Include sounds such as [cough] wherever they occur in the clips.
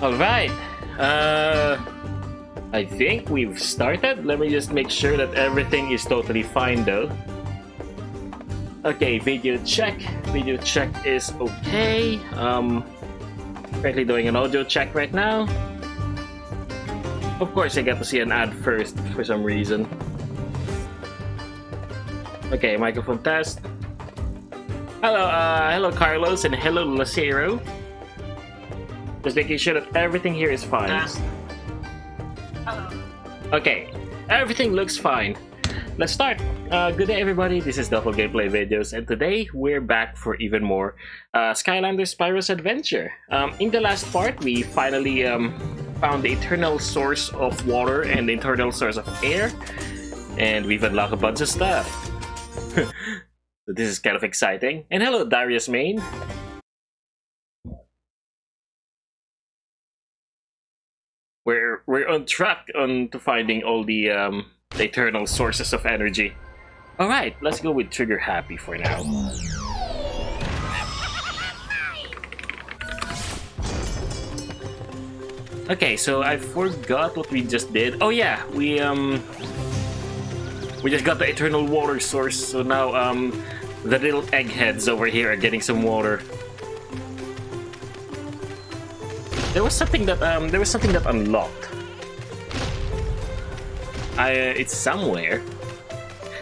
All right. Uh, I think we've started. Let me just make sure that everything is totally fine though. Okay, video check. Video check is okay. Um, currently doing an audio check right now. Of course, I get to see an ad first for some reason. Okay, microphone test. Hello, uh, hello Carlos and hello Lacero. Just making sure that everything here is fine. Okay, everything looks fine. Let's start. Uh, good day everybody, this is Doppel Gameplay Videos and today we're back for even more uh, Skylanders Spyro's Adventure. Um, in the last part, we finally um, found the eternal source of water and the eternal source of air and we've unlocked a bunch of stuff. [laughs] so this is kind of exciting. And hello Darius Main. We're we're on track on to finding all the um, the eternal sources of energy. All right, let's go with Trigger Happy for now. Okay, so I forgot what we just did. Oh yeah, we um we just got the eternal water source, so now um the little eggheads over here are getting some water. There was something that um there was something that unlocked. I uh, it's somewhere.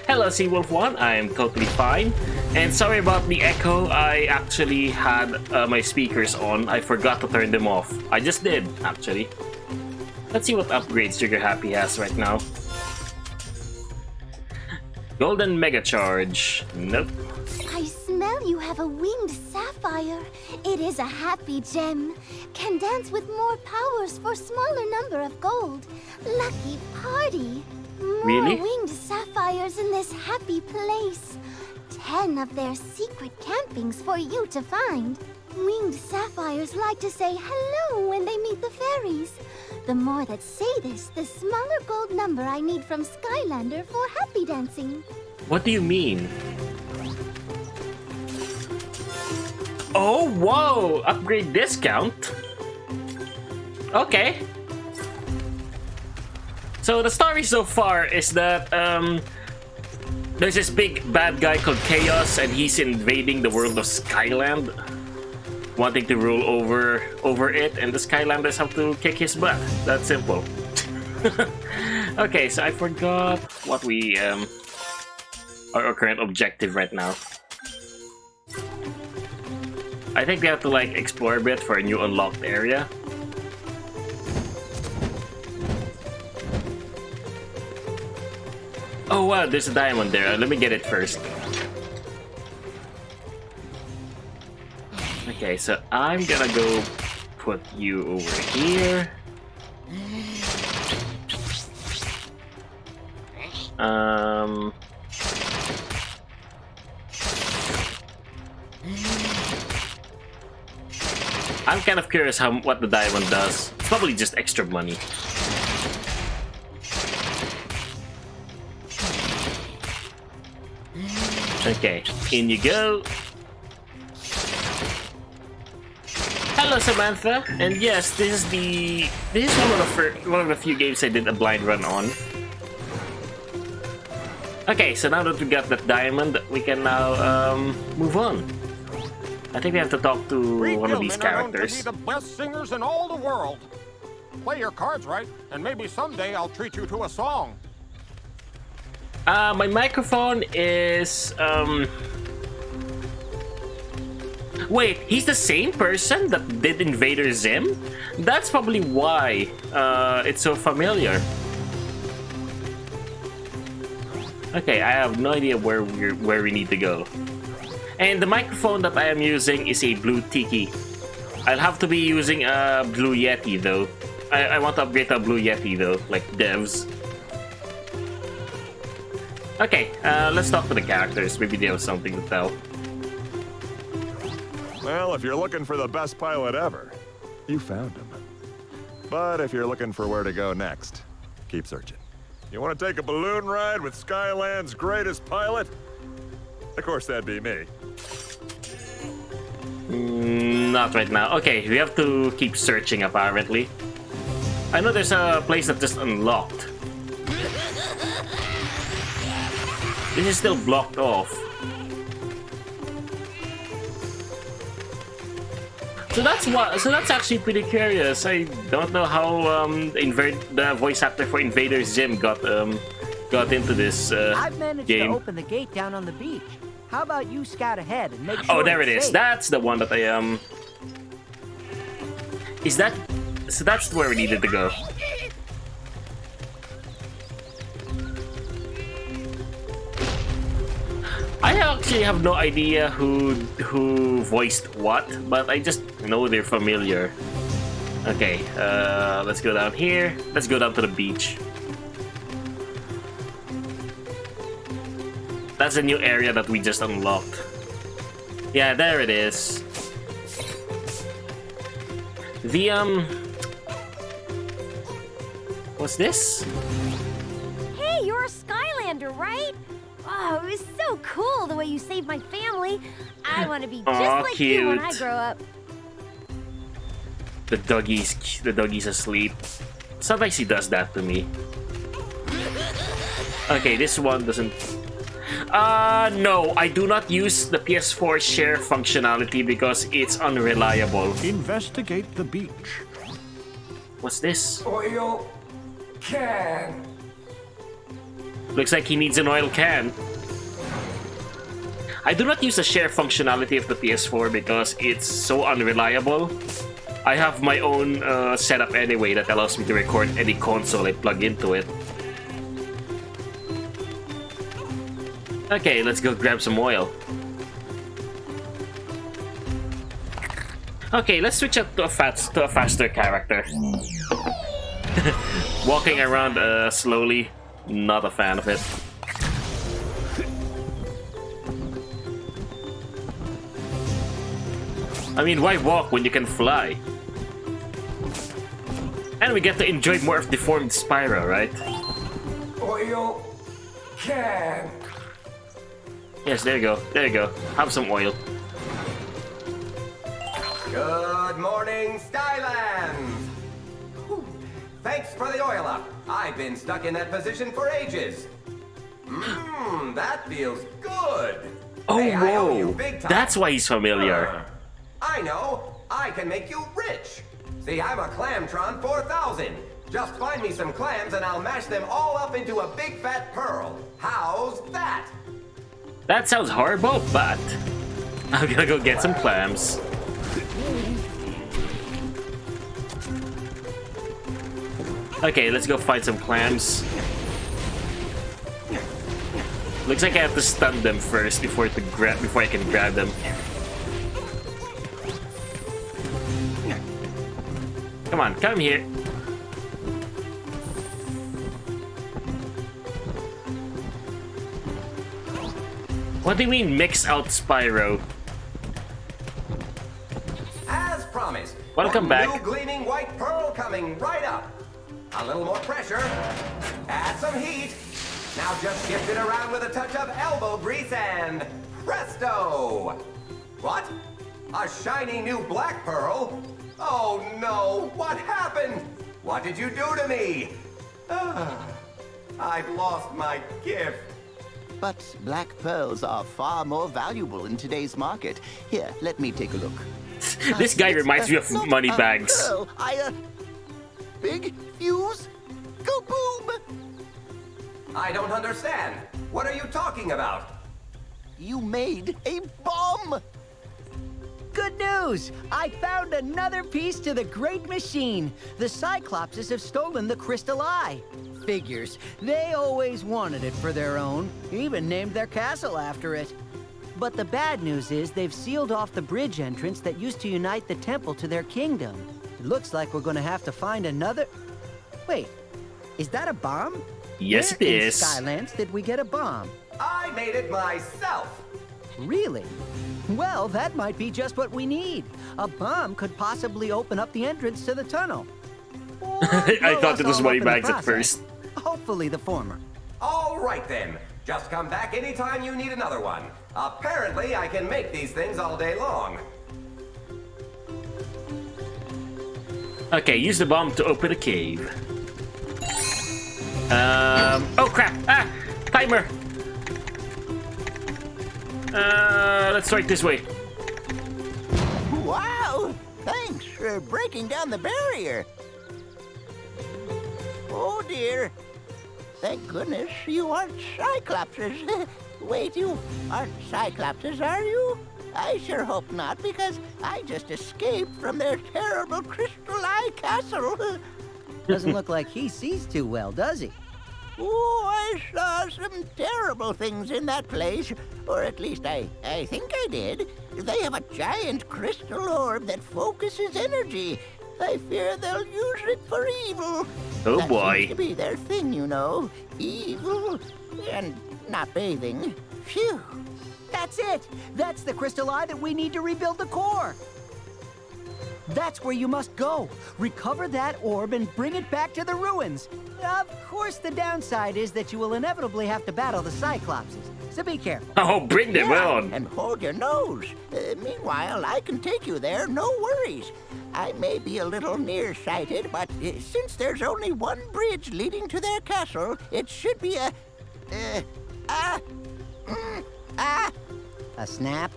Hello, Seawolf One. I am totally fine. And sorry about the echo. I actually had uh, my speakers on. I forgot to turn them off. I just did, actually. Let's see what upgrades Trigger Happy has right now. Golden Mega Charge. Nope. I smell you have a winged sapphire. It is a happy gem. Can dance with more powers for smaller number of gold. Lucky party. More Really? winged sapphires in this happy place. Ten of their secret campings for you to find. Winged sapphires like to say hello when they meet the fairies. The more that say this, the smaller gold number I need from Skylander for happy dancing. What do you mean? Oh, whoa! Upgrade discount? Okay. So the story so far is that um, there's this big bad guy called Kaos, and he's invading the world of Skyland, wanting to rule over over it, and the Skylanders have to kick his butt. That's simple. [laughs] okay, so I forgot what we um, our, our current objective right now. I think we have to like explore a bit for a new unlocked area. Oh wow, there's a diamond there. Let me get it first. Okay, so I'm gonna go put you over here. Um, I'm kind of curious how what the diamond does. It's probably just extra money. Okay, in you go. Hello, Samantha. And yes, this is the this is one of the fir- one of the few games I did a blind run on. Okay, so now that we got that diamond, we can now um, move on. I think we have to talk to Reed one of these known to characters. be the best singers in all the world. Play your cards right, and maybe someday I'll treat you to a song. Uh, my microphone is um. Wait, he's the same person that did Invader Zim? That's probably why uh, it's so familiar. Okay, I have no idea where we where we need to go. And the microphone that I am using is a Blue Tiki. I'll have to be using a Blue Yeti though. I, I want to upgrade a Blue Yeti though, like devs. Okay, uh, let's talk to the characters. Maybe they have something to tell. Well, if you're looking for the best pilot ever, you found him. But if you're looking for where to go next, keep searching. You want to take a balloon ride with Skyland's greatest pilot? Of course, that'd be me. Mm, Not right now. Okay, we have to keep searching apparently. I know there's a place that just unlocked. This is still blocked off. So that's what. So that's actually pretty curious. I don't know how um, the voice actor for Invader Zim got um, got into this uh, I've managed game. to open the gate down on the beach. How about you scout ahead and make sure Oh, there it's safe? That's the one that I um. Is that? So that's where we needed to go. I actually have no idea who who voiced what, but I just know they're familiar. Okay, uh, let's go down here. Let's go down to the beach. That's a new area that we just unlocked. Yeah, there it is. The, um... What's this? Hey, you're a Skylander, right? Oh, it was so cool the way you saved my family. I want to be just Aw, like you when I grow up. The doggy's, the doggy's asleep. Sometimes he does that to me. Okay, this one doesn't... Uh, no, I do not use the PS4 share functionality because it's unreliable. Investigate the beach. What's this? Oil can. Looks like he needs an oil can. I do not use the share functionality of the PS4 because it's so unreliable. I have my own uh, setup anyway that allows me to record any console I plug into it. Okay, let's go grab some oil. Okay, let's switch up to a fast to a faster character. [laughs] Walking around uh, slowly, not a fan of it. I mean, why walk when you can fly? And we get to enjoy more of the deformed Spyro, right? Oil can. Yes, there you go. There you go. Have some oil. Good morning, Skyland. Thanks for the oil up. I've been stuck in that position for ages. Mmm, that feels good. Oh, Hey, I owe you whoa. big time. That's why he's familiar. I know. I can make you rich. See, I'm a Clamtron 4000. Just find me some clams and I'll mash them all up into a big fat pearl. How's that? That sounds horrible, but I'm gonna go get some clams. Okay, let's go find some clams. Looks like I have to stun them first before to grab before I can grab them. Come on, come here. What do you mean mix out Spyro? As promised. Welcome back. New gleaming white pearl coming right up. A little more pressure. Add some heat. Now just shift it around with a touch of elbow grease and presto! What? A shiny new black pearl? Oh no! What happened? What did you do to me? Ah, I've lost my gift. But black pearls are far more valuable in today's market. Here, let me take a look. [laughs] This guy reminds uh, me of not Moneybags. pearl. I, uh, big fuse, go boom! I don't understand. What are you talking about? You made a bomb. Good news! I found another piece to the great machine. The Cyclopses have stolen the Crystal Eye. Figures. They always wanted it for their own, even named their castle after it. But the bad news is they've sealed off the bridge entrance that used to unite the temple to their kingdom. It looks like we're gonna have to find another. Wait, is that a bomb? Yes, Where it in is. Skylands did we get a bomb? I made it myself. Really? Well, that might be just what we need. A bomb could possibly open up the entrance to the tunnel. [laughs] I thought us it was all money up in the bags at first. Hopefully the former. All right then. Just come back anytime you need another one. Apparently, I can make these things all day long. Okay, use the bomb to open a cave. Um, oh crap! Ah! Timer! Uh, let's strike this way. Wow! Thanks for breaking down the barrier. Oh dear. Thank goodness you aren't Cyclopses. [laughs] Wait, you aren't Cyclopses, are you? I sure hope not, because I just escaped from their terrible Crystal Eye Castle. [laughs] Doesn't look like he sees too well, does he? Oh, I saw some terrible things in that place. Or at least I, I think I did. They have a giant crystal orb that focuses energy. I fear they'll use it for evil. Oh that boy. Seems to be their thing, you know. Evil and not bathing. Phew. That's it! That's the crystal eye that we need to rebuild the core! That's where you must go. Recover that orb and bring it back to the ruins. Of course, the downside is that you will inevitably have to battle the Cyclopses, so be careful. [laughs] Oh, bring them Yeah, on! and hold your nose. Uh, meanwhile, I can take you there, no worries. I may be a little nearsighted, but uh, since there's only one bridge leading to their castle, it should be a. Uh, a. mm, a. A snap?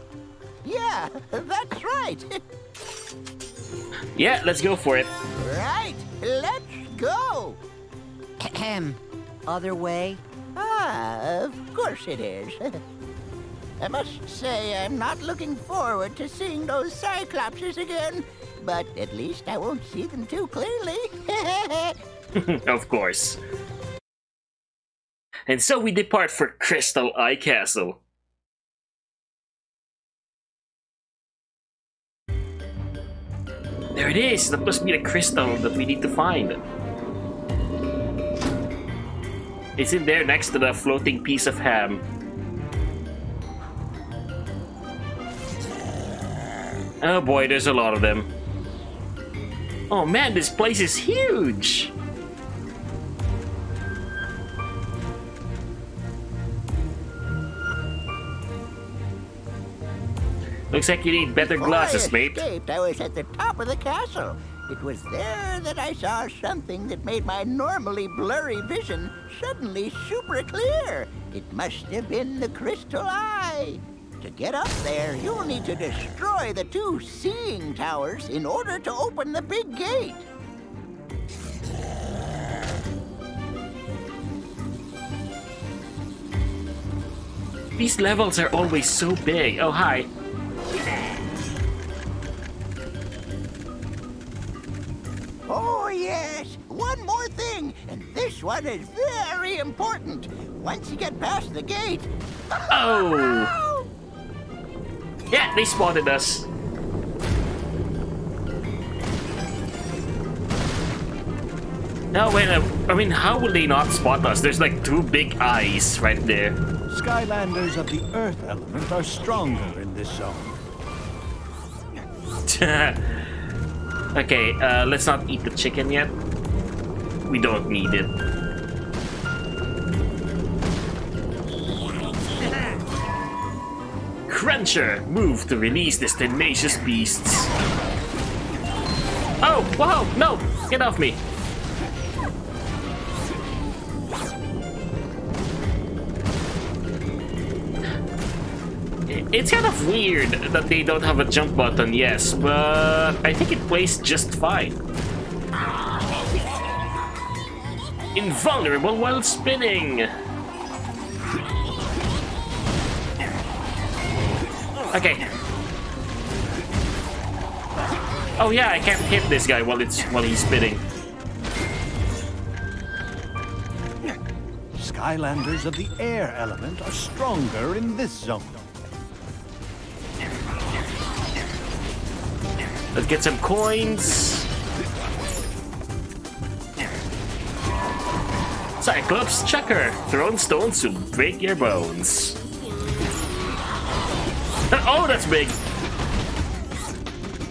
Yeah, that's right. [laughs] Yeah, let's go for it. right, let's go. Ahem. Other way? Ah, of course it is. [laughs] I must say, I'm not looking forward to seeing those Cyclopses again, but at least I won't see them too clearly. [laughs] of course. And so we depart for Crystal Eye Castle. There it is! That must be the crystal that we need to find. It's in there next to the floating piece of ham. Oh boy, there's a lot of them. Oh man, this place is huge! Looks like you need better glasses, Before I mate. escaped, I was at the top of the castle. It was there that I saw something that made my normally blurry vision suddenly super clear. It must have been the crystal eye. To get up there, you'll need to destroy the two seeing towers in order to open the big gate. These levels are always so big. Oh, hi. Oh, yes. One more thing, and this one is very important. Once you get past the gate. Oh! [laughs] oh! Yeah, they spotted us. No, wait, uh, I mean, how will they not spot us? There's like two big eyes right there. Skylanders of the Earth element are stronger in this zone. [laughs] okay, uh, let's not eat the chicken yet. We don't need it. Cruncher, move to release these tenacious beasts. Oh, whoa, no, get off me. It's kind of weird that they don't have a jump button, yes, but I think it plays just fine. Invulnerable while spinning! Okay. Oh yeah, I can't hit this guy while it's while he's spitting. Skylanders of the air element are stronger in this zone. Let's get some coins. Cyclops Chucker. Throwing stones to break your bones. Oh, that's big.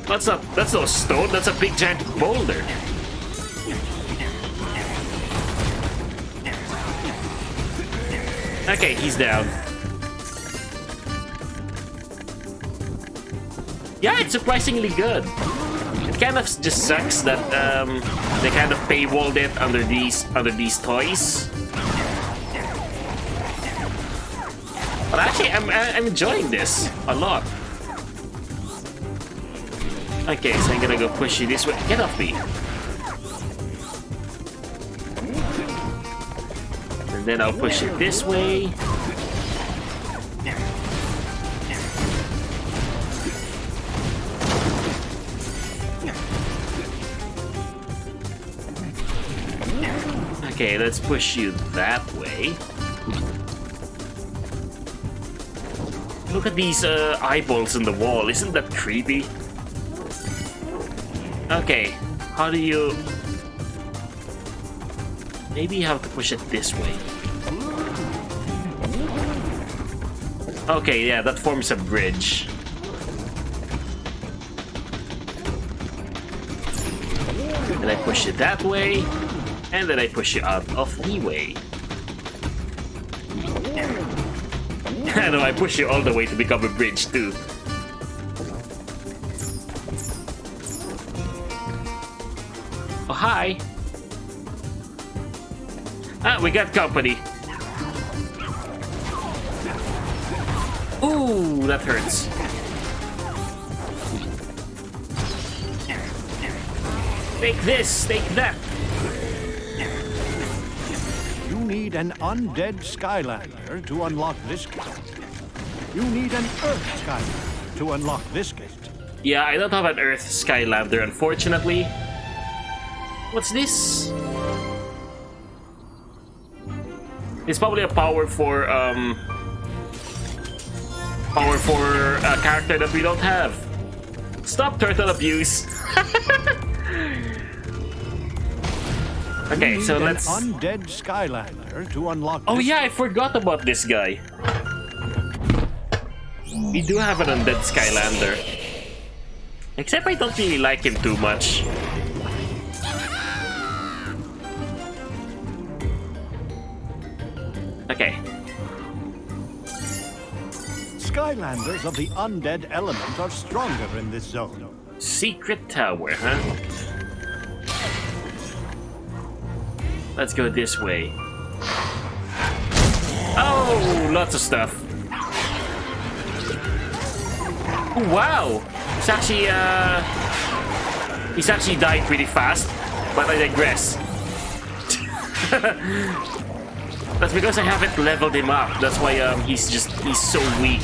That's a that's no stone. That's a big giant boulder. Okay, he's down. Yeah, it's surprisingly good. It kind of just sucks that um, they kind of paywalled it under these under these toys. I'm I'm enjoying this a lot. Okay, so I'm gonna go push you this way. Get off me. And then I'll push it this way. Okay, let's push you that way. Look at these uh, eyeballs in the wall. Isn't that creepy? Okay, how do you... Maybe you have to push it this way. Okay, yeah, that forms a bridge. And I push it that way. And then I push you out of the way. [laughs] I know, I push you all the way to become a bridge too. Oh, hi! Ah, we got company. Ooh, that hurts. Take this, take that. You need an undead Skylander to unlock this. You need an Earth Skylander to unlock this gate. Yeah, I don't have an Earth Skylander, unfortunately. What's this? It's probably a power for, um... Power for a character that we don't have. Stop turtle abuse. [laughs] okay, so let's... Undead Skylander to unlock Oh yeah, I forgot about this guy. We do have an undead Skylander. Except I don't really like him too much. Okay, Skylanders of the undead element are stronger in this zone. secret tower, huh? Let's go this way. Oh, lots of stuff. Oh, wow! It's actually, uh... He's actually died pretty fast, but I digress. [laughs] That's because I haven't leveled him up. That's why um, he's just, he's so weak.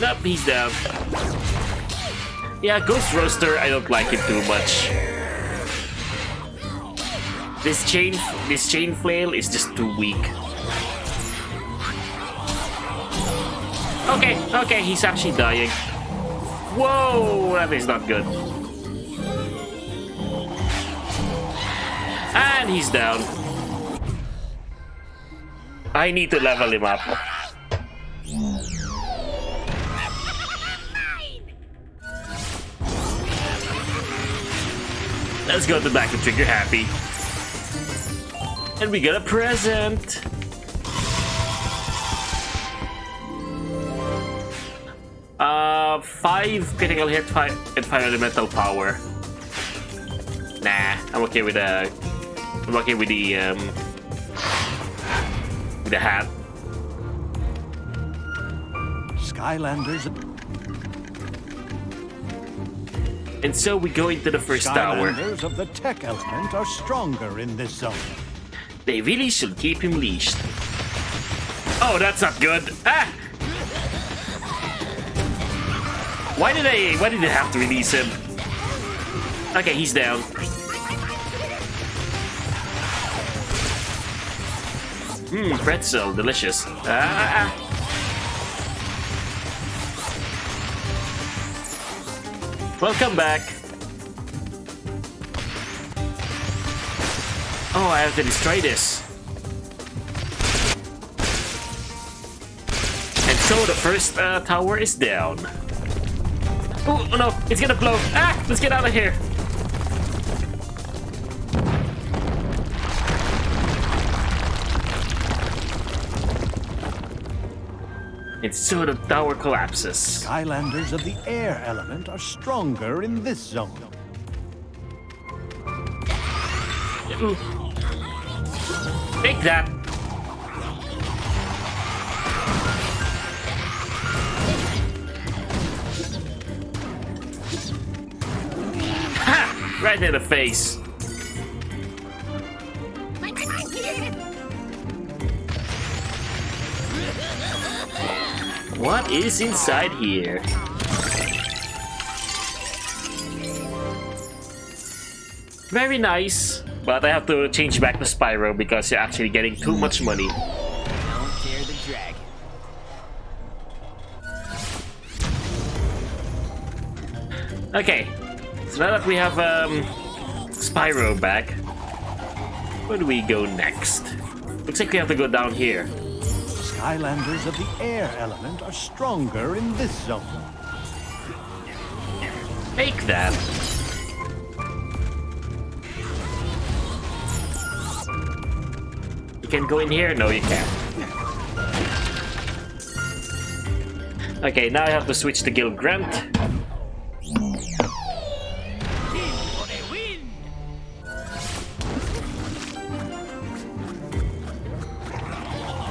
Nope, he's down. Yeah, Ghost Roaster, I don't like him too much. This chain, this chain flail is just too weak. Okay, okay, he's actually dying. Whoa, that is not good. And he's down. I need to level him up. Let's go to the back and trigger happy. And we get a present. Uh, five critical hit five, and five elemental power. Nah, I'm okay with the. I'm okay with the um. With the hat. Skylanders And so we go into the first tower. Skylanders of the tech element are stronger in this zone. They really should keep him leashed. Oh, that's not good. Ah! Why did I... Why did they have to release him? Okay, he's down. Mmm, pretzel, delicious. Ah, ah. Welcome back. Oh, I have to destroy this. And so the first uh, tower is down. Oh, oh no, it's gonna blow. Ah, let's get out of here. And so the tower collapses. Skylanders of the air element are stronger in this zone. Ooh. Take that. Ha! Right in the face. What is inside here? Very nice, but I have to change back to Spyro because you're actually getting too much money. Don't tear the dragon. Okay, so now that we have um, Spyro back, where do we go next? Looks like we have to go down here. Skylanders of the air element are stronger in this zone. Take that. Can go in here? No, you can't. Okay, now I have to switch to Gill Grunt.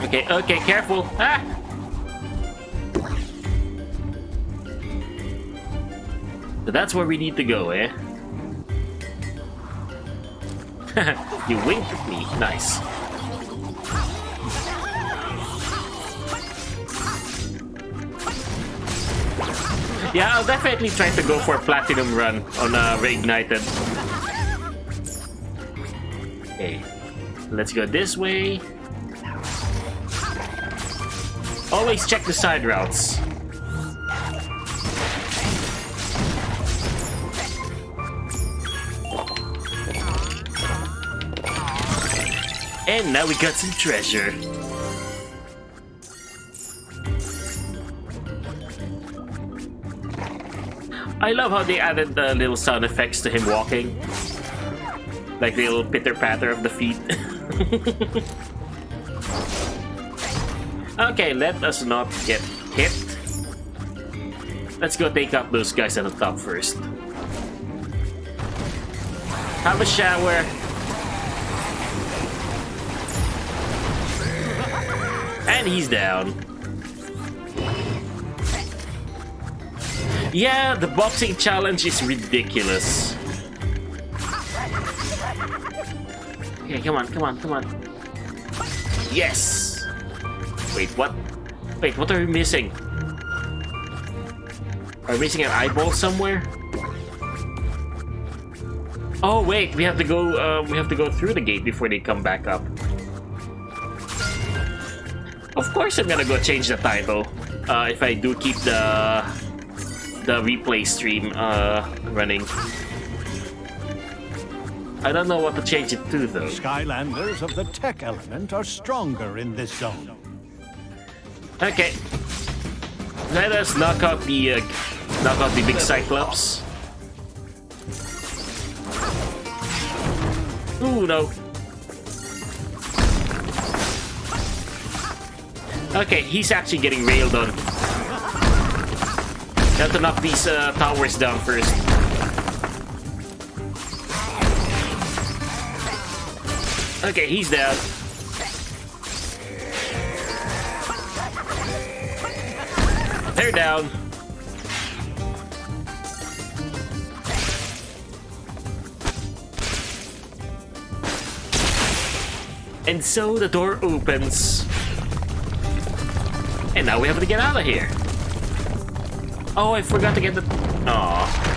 Okay, okay, careful. Ah! So that's where we need to go, eh? [laughs] you winked at me. Nice. Yeah, I'll definitely try to go for a platinum run on uh, Reignited. Okay, let's go this way. Always check the side routes. And now we got some treasure. I love how they added the little sound effects to him walking. Like the little pitter-patter of the feet. [laughs] okay, let us not get hit. Let's go take out those guys at the top first. Have a shower. And he's down. Yeah, the boxing challenge is ridiculous. Okay, come on, come on, come on. Yes! Wait, what? Wait, what are we missing? Are we missing an eyeball somewhere? Oh wait, we have to go. Uh, we have to go through the gate before they come back up. Of course, I'm gonna go change the title uh, if I do keep the the replay stream uh, running. I don't know what to change it to though. Skylanders of the tech element are stronger in this zone. Okay. Let us knock out the uh, knock out the big Cyclops. Ooh no. Okay, he's actually getting railed on. Have to knock these uh, towers down first. Okay, he's down. They're down. And so the door opens. And now we have to get out of here. Oh, I forgot to get the... Aww.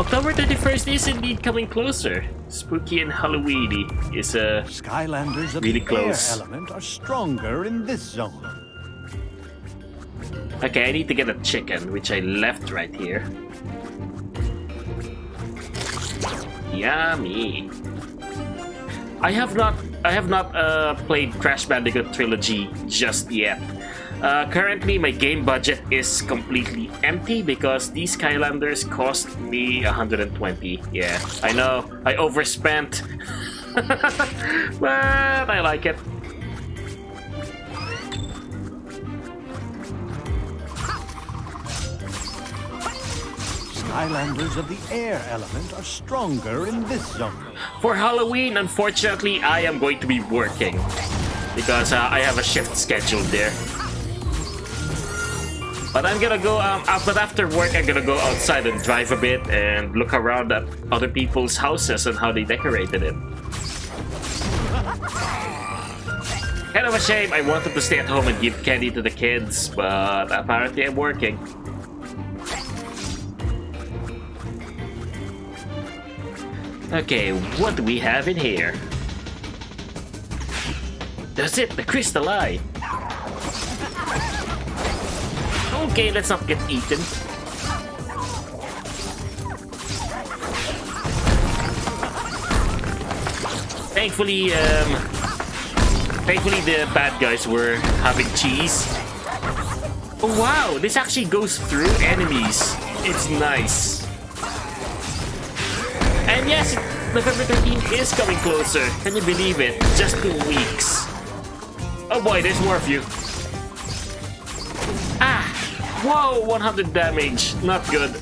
October 31st is indeed coming closer. Spooky and Halloweeny is uh, Skylanders of Really the close. air element are stronger in this zone. Okay, I need to get a chicken, which I left right here. Yummy. I have not I have not uh, played Crash Bandicoot Trilogy just yet. Uh, currently, my game budget is completely empty because these Skylanders cost me 120. Yeah, I know, I overspent. [laughs] but I like it. Skylanders of the air element are stronger in this zone. For Halloween, unfortunately, I am going to be working because uh, I have a shift scheduled there. But I'm gonna go, um, uh, but after work, I'm gonna go outside and drive a bit and look around at other people's houses and how they decorated it. Kind of a shame, I wanted to stay at home and give candy to the kids, but apparently I'm working. Okay, what do we have in here? That's it, the crystal eye. Okay, let's not get eaten. Thankfully, um, thankfully the bad guys were having cheese. Oh wow, this actually goes through enemies. It's nice. And yes, November 13th is coming closer. Can you believe it? Just two weeks. Oh boy, there's more of you. Whoa, 100 damage. Not good.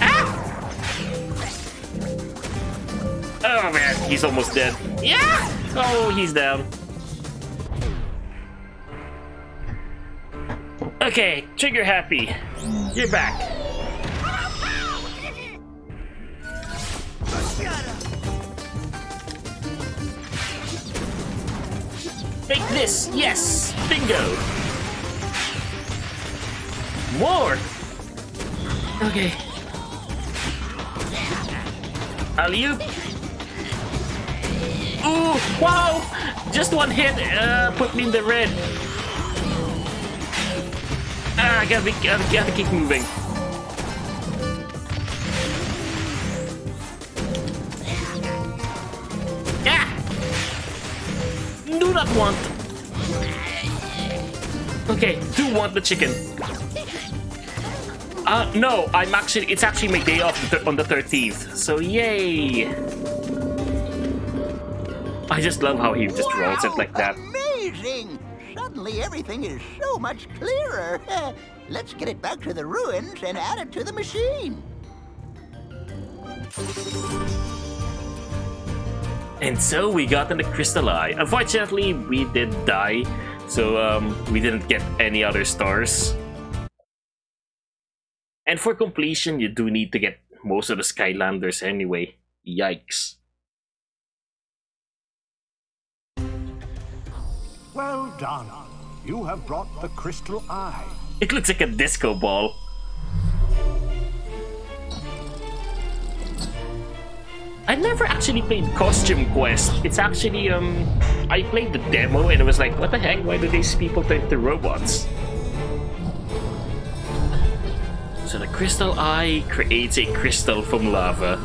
Ah! Oh man, he's almost dead. Yeah! Oh, he's down. Okay, trigger happy. You're back. Take this! Yes! Bingo! More! Okay. alley Ooh! Wow! Just one hit uh, put me in the red. Ah, I gotta, be, gotta, gotta keep moving. do not want. Okay, do want the chicken. Uh, no, I'm actually, it's actually my day off on the 13th, so yay! I just love how he just wow, rolls it like that. Amazing! Suddenly everything is so much clearer. [laughs] Let's get it back to the ruins and add it to the machine. And so we got in the Crystal Eye. Unfortunately, we did die, so um, we didn't get any other stars. And for completion, you do need to get most of the Skylanders anyway. Yikes. Well done. You have brought the Crystal Eye. It looks like a disco ball. I never actually played Costume Quest. It's actually, um, I played the demo and it was like, what the heck? Why do these people turn into robots? So the Crystal Eye creates a crystal from lava.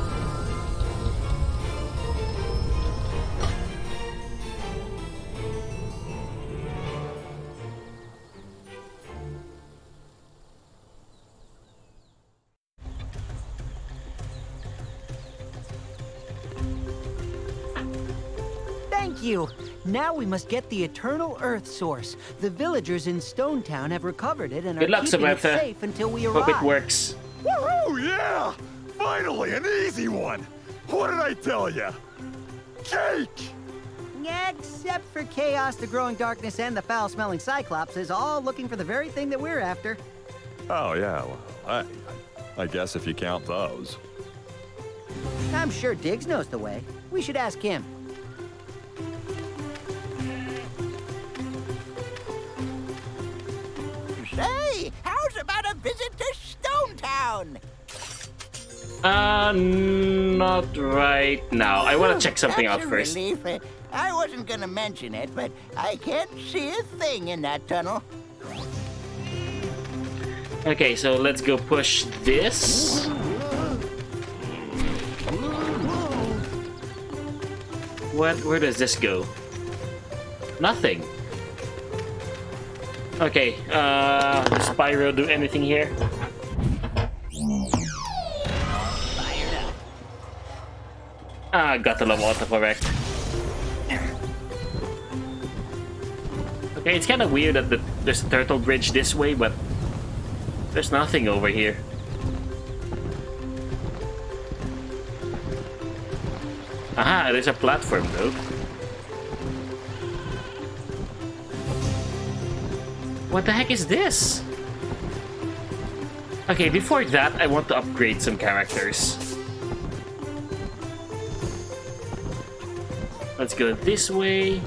Thank you. Now we must get the Eternal Earth Source. The villagers in Stone Town have recovered it and Good are luck, keeping Samantha. it safe until we arrive. Hope it works. Woohoo! Yeah! Finally, an easy one! What did I tell you? Cake! Except for Kaos, the Growing Darkness, and the foul-smelling Cyclops is all looking for the very thing that we're after. Oh, yeah, well, I, I guess if you count those. I'm sure Diggs knows the way. We should ask him. Say, how's about a visit to Stone Town? Uh, not right now. I want to check something That's out a first. Relief. Uh, I wasn't gonna mention it, but I can't see a thing in that tunnel. Okay, so let's go push this. What? Where does this go? Nothing. Okay, uh, does Spyro do anything here? Ah, got a lot of love autocorrect. Okay, it's kind of weird that the, there's a turtle bridge this way, but there's nothing over here. Aha, there's a platform, though. What the heck is this? Okay, before that, I want to upgrade some characters. Let's go this way.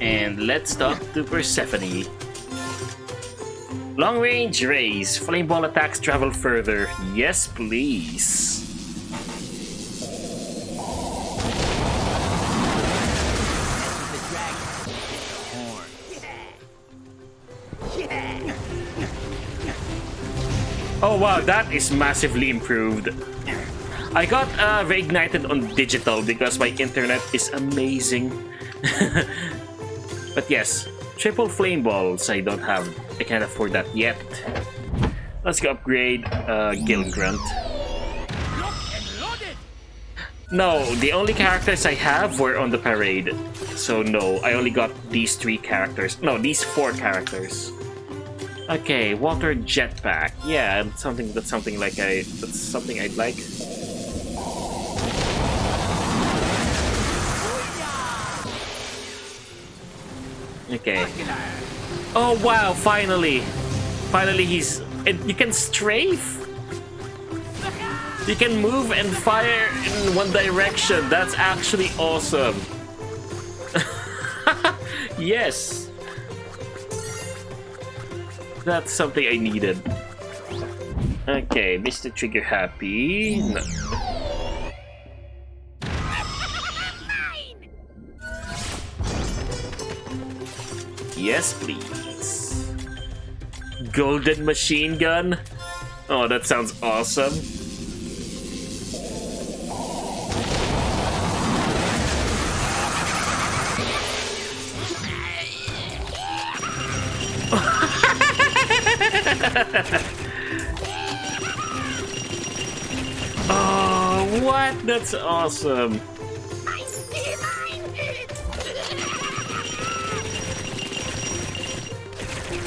And let's talk to Persephone. Long range rays. Flame ball attacks travel further. Yes, please. Wow, that is massively improved. I got uh, reignited on digital because my internet is amazing. [laughs] but yes, triple flame balls I don't have. I can't afford that yet. Let's go upgrade uh, Gill Grunt. No, the only characters I have were on the parade. So no, I only got these three characters. No, these four characters. Okay, water jetpack. Yeah, something that's something like I that's something I'd like. Okay. Oh wow, finally. Finally he's and you can strafe. You can move and fire in one direction. That's actually awesome. [laughs] yes. That's something I needed. Okay, Mr. Trigger happy. No. Yes, please. Golden machine gun? Oh, that sounds awesome. [laughs] oh, what? That's awesome.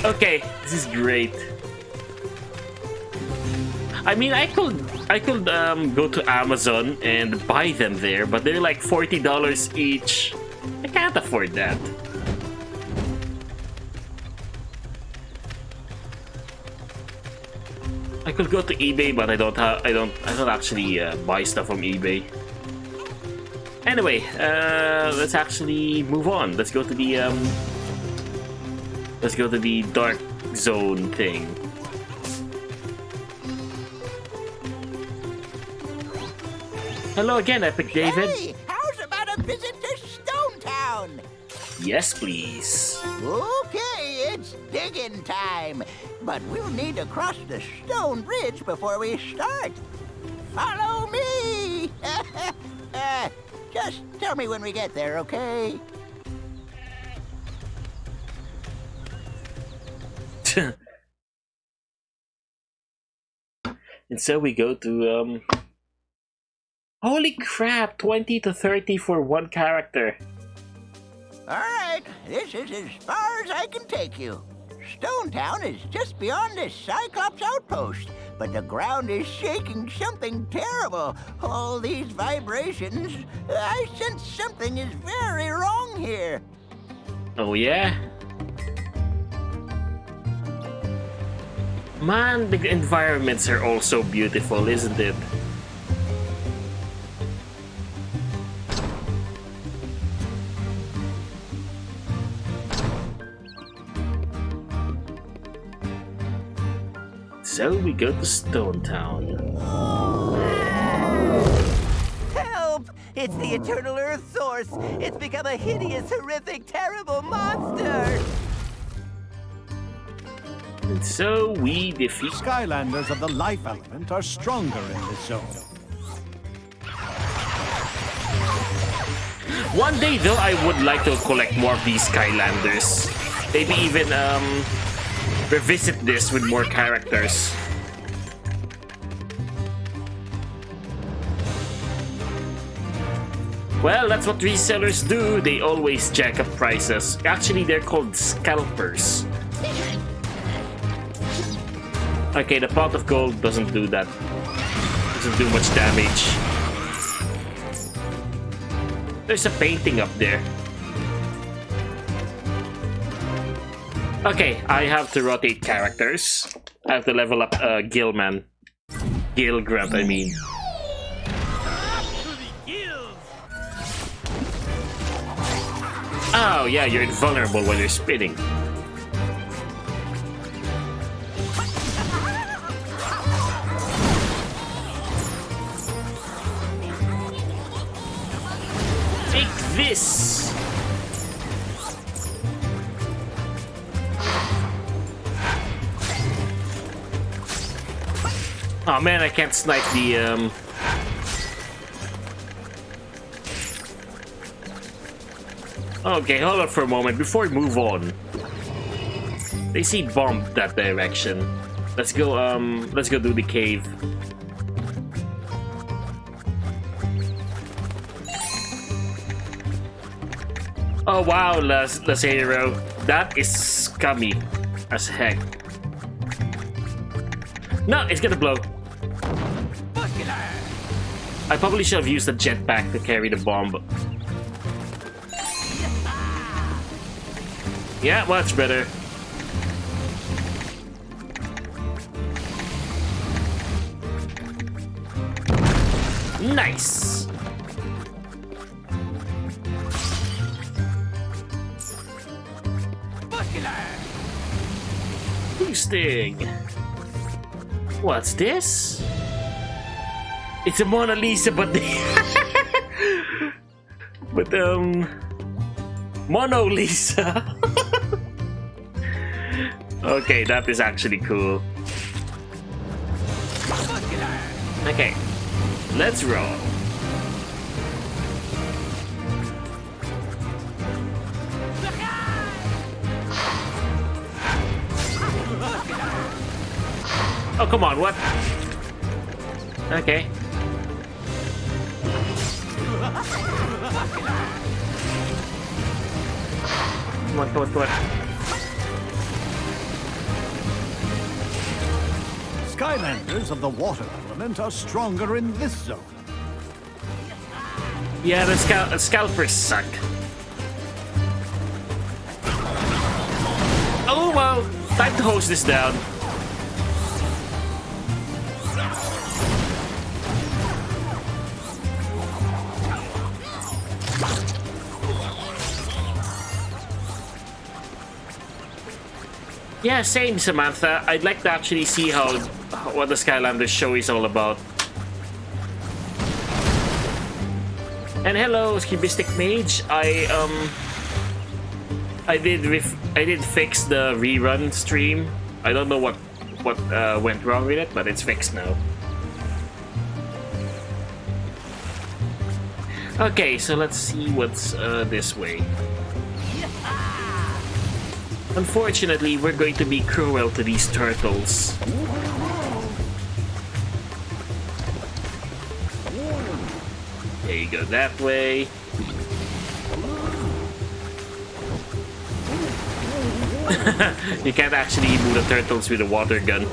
Okay, this is great. I mean, I could I could um, go to Amazon and buy them there, but they're like forty dollars each. I can't afford that. I could go to eBay, but I don't have I don't I don't actually uh, buy stuff from eBay. Anyway, uh, let's actually move on. Let's go to the um, let's go to the dark zone thing. Hello again, Epic David. Hey, how's about a visit to Stone Town? Yes, please. Okay, it's digging time. But we'll need to cross the stone bridge before we start. Follow me! Uh, [laughs] Just tell me when we get there, okay? [laughs] and so we go to um. Holy crap! Twenty to thirty for one character. All right, this is as far as I can take you. Stone Town is just beyond this Cyclops outpost, but the ground is shaking something terrible. All these vibrations, I sense something is very wrong here. Oh yeah. Man, the environments are all so beautiful, isn't it? So we go to Stone Town. Help! It's the Eternal Earth Source! It's become a hideous, horrific, terrible monster! And so we defeat Skylanders of the life element are stronger in this zone. One day though, I would like to collect more of these Skylanders. Maybe even um, revisit this with more characters. Well, that's what resellers do. They always jack up prices. Actually, they're called scalpers. Okay, the pot of gold doesn't do that. Doesn't do much damage. There's a painting up there. Okay, I have to rotate characters. I have to level up uh, Gilman. Gil I mean. Oh yeah, you're invulnerable when you're spinning. Take this! Oh man, I can't snipe the um Okay, hold on for a moment before we move on. They see bomb that direction. Let's go um let's go do the cave. Oh wow, Las Lasero. That is scummy as heck. No, it's gonna blow. I probably should have used the jetpack to carry the bomb. Yeah, much better. Nice! Boosting! What's this? It's a Mona Lisa, but [laughs] but um, Mono Lisa. [laughs] okay, that is actually cool. Okay, let's roll. Oh, come on, what? Okay. Come on, come on, come on. Skylanders of the water element are stronger in this zone. Yeah, the scal scalpers suck. Oh well, time to hose this down. Yeah, same, Samantha. I'd like to actually see how what the Skylanders show is all about. And hello, Cubistic Mage. I um, I did I did fix the rerun stream. I don't know what what uh, went wrong with it, but it's fixed now. Okay, so let's see what's uh, this way. Unfortunately, we're going to be cruel to these turtles. There you go, that way. [laughs] you can't actually move the turtles with a water gun.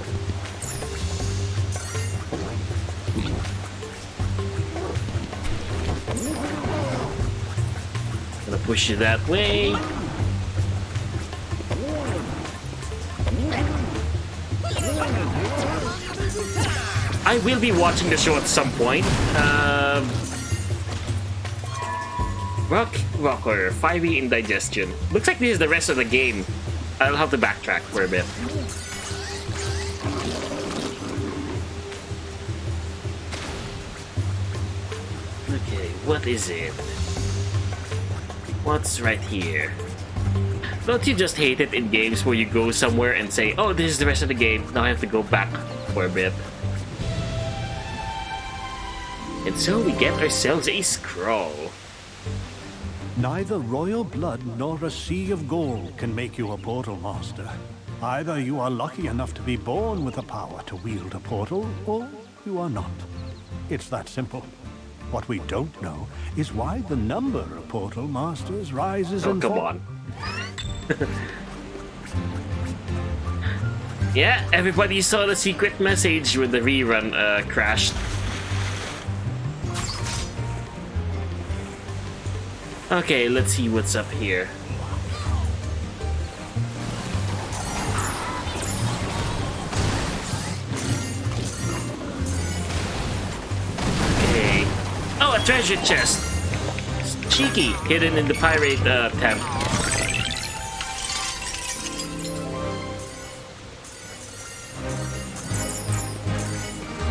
Gonna push you that way. I will be watching the show at some point. Um, Rock Rocker, 5e indigestion. Looks like this is the rest of the game. I'll have to backtrack for a bit. Okay, what is it? What's right here? Don't you just hate it in games where you go somewhere and say, oh, this is the rest of the game, now I have to go back for a bit. And so we get ourselves a scroll. Neither royal blood nor a sea of gold can make you a portal master. Either you are lucky enough to be born with the power to wield a portal, or you are not. It's that simple. What we don't know is why the number of portal masters rises Oh, and come on. [laughs] Yeah, everybody saw the secret message when the rerun uh, crashed. Okay, let's see what's up here. Okay. Oh, a treasure chest! It's Cheeky, hidden in the pirate uh, tent.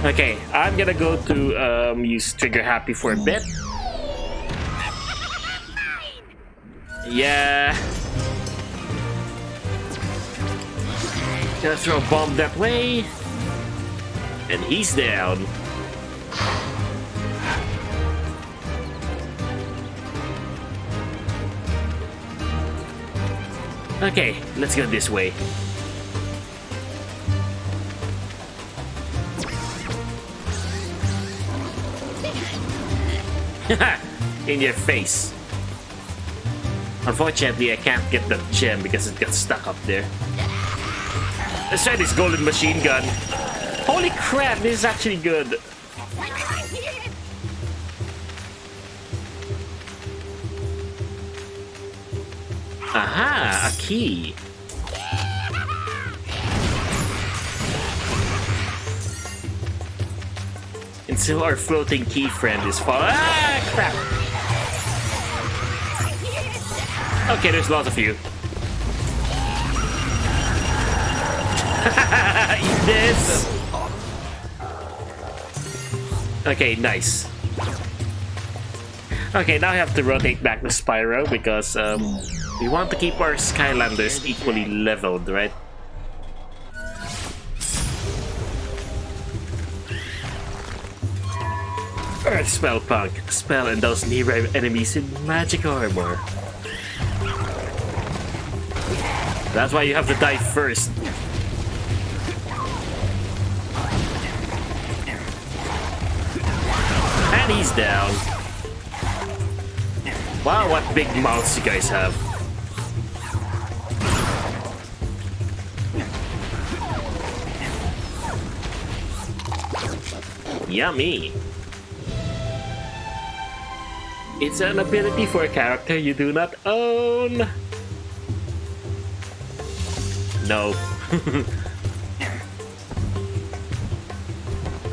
Okay, I'm gonna go to um, use Trigger Happy for a bit. Yeah. Gonna throw a bomb that way. And he's down. Okay, let's go this way. [laughs] In your face. Unfortunately, I can't get the gem because it got stuck up there. Let's try this golden machine gun. Holy crap, this is actually good. Aha, a key. And so our floating key friend is falling. Ah, crap! Okay, there's lots of you. [laughs] Eat this! Okay, nice. Okay, now I have to rotate back the Spyro because um, we want to keep our Skylanders equally leveled, right? Earth Spell Punk. Spell and those nearby enemies in magic armor. That's why you have to die first. And he's down. Wow, what big mouths you guys have. Yummy. It's an ability for a character you do not own. No.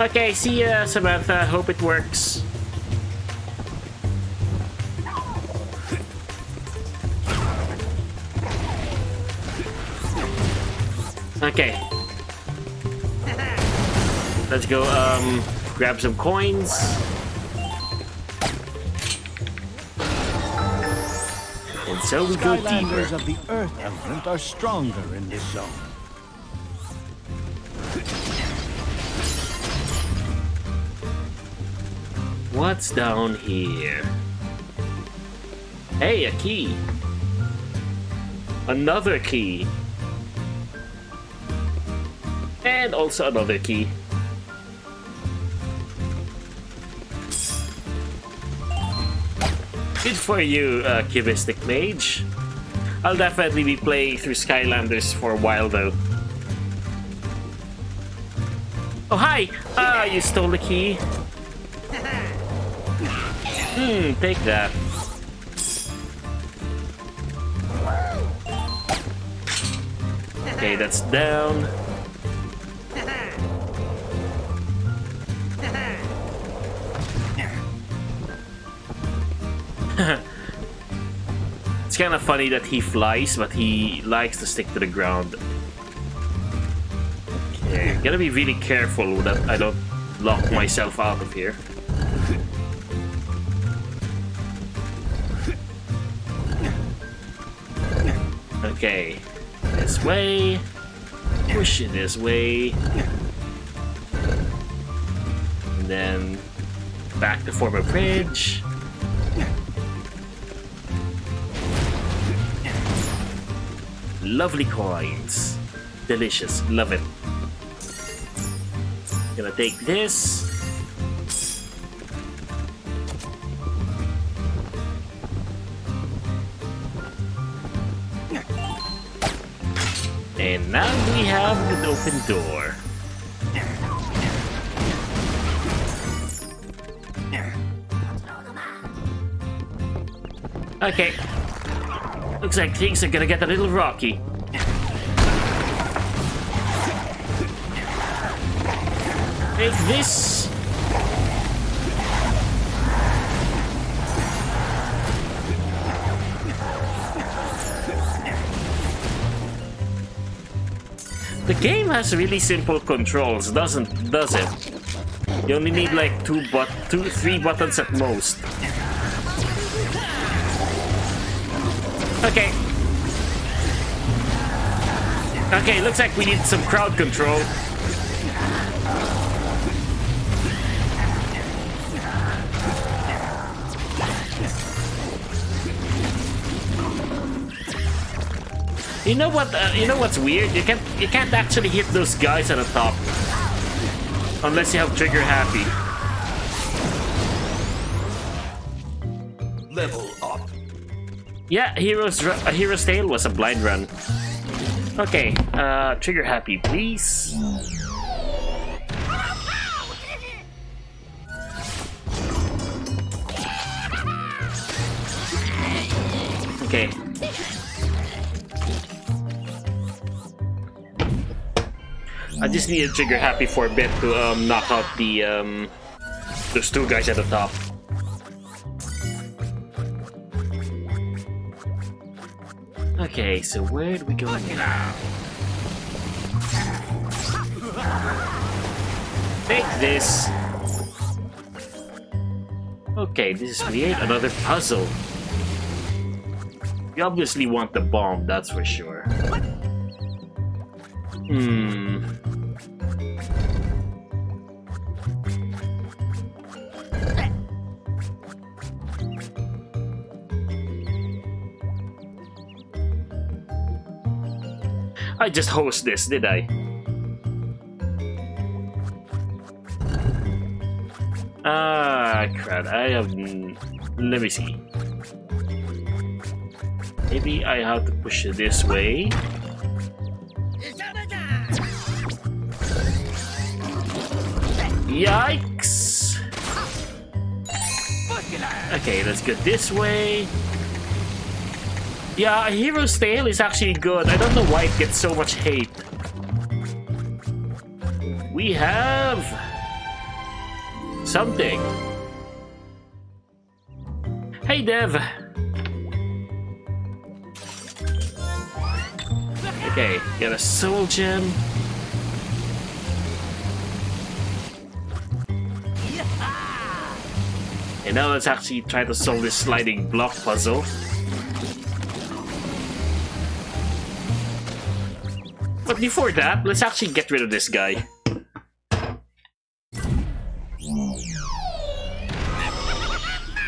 okay, see ya, Samantha. Hope it works. Okay. Let's go um grab some coins. So we go deeper. of the Earth element are stronger in this zone. What's down here? Hey, a key. Another key. And also another key. Good for you, uh, Cubistic Mage. I'll definitely be playing through Skylanders for a while though. Oh, hi! Ah, you stole the key. Hmm, take that. Okay, that's down. It's kind of funny that he flies, but he likes to stick to the ground. Okay, gotta be really careful that I don't lock myself out of here. Okay, this way. Push it this way. And then back to form a bridge. Lovely coins. Delicious. Love it. Gonna take this. And now we have an open door. Okay. Looks like things are gonna get a little rocky. Take this. The game has really simple controls, doesn't does it? You only need like two but two three buttons at most. Okay, looks like we need some crowd control. You know what? Uh, you know what's weird? You can't you can't actually hit those guys at the top unless you have trigger happy. Level up. Yeah, hero's uh, hero's tail was a blind run. Okay, uh, trigger happy, please. Okay. I just need a trigger happy for a bit to um, knock out the um, those two guys at the top. Okay, so where do we go now? Take this. Okay, this is weird. Another puzzle. You obviously want the bomb, that's for sure. Hmm. I just host this, did I? Ah, crap. I have... Let me see. Maybe I have to push it this way. Yikes! Okay, let's go this way. Yeah, Hero's Tail is actually good. I don't know why it gets so much hate. We have... Something. Hey, Dev. Okay, got a soul gem. And now let's actually try to solve this sliding block puzzle. But before that, let's actually get rid of this guy.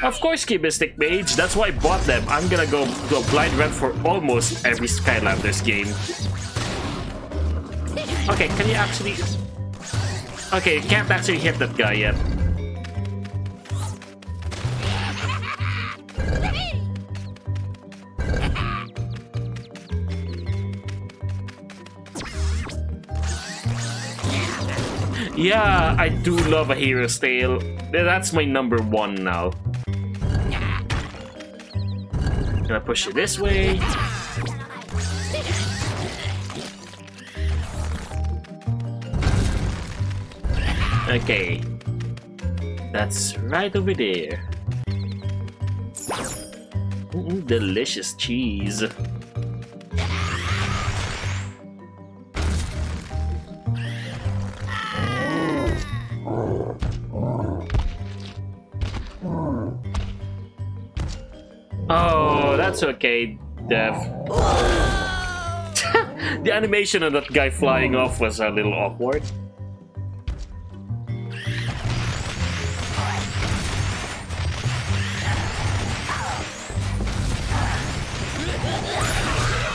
Of course, keep Cubistic Mage, that's why I bought them. I'm gonna go, go blind Red for almost every Skylanders game. Okay, can you actually... Okay, you can't actually hit that guy yet. Yeah, I do love a Hero's Tail. That's my number one now. Gonna push it this way. Okay. That's right over there. Mm, delicious cheese. That's okay, Dev. [laughs] the animation of that guy flying off was a little awkward.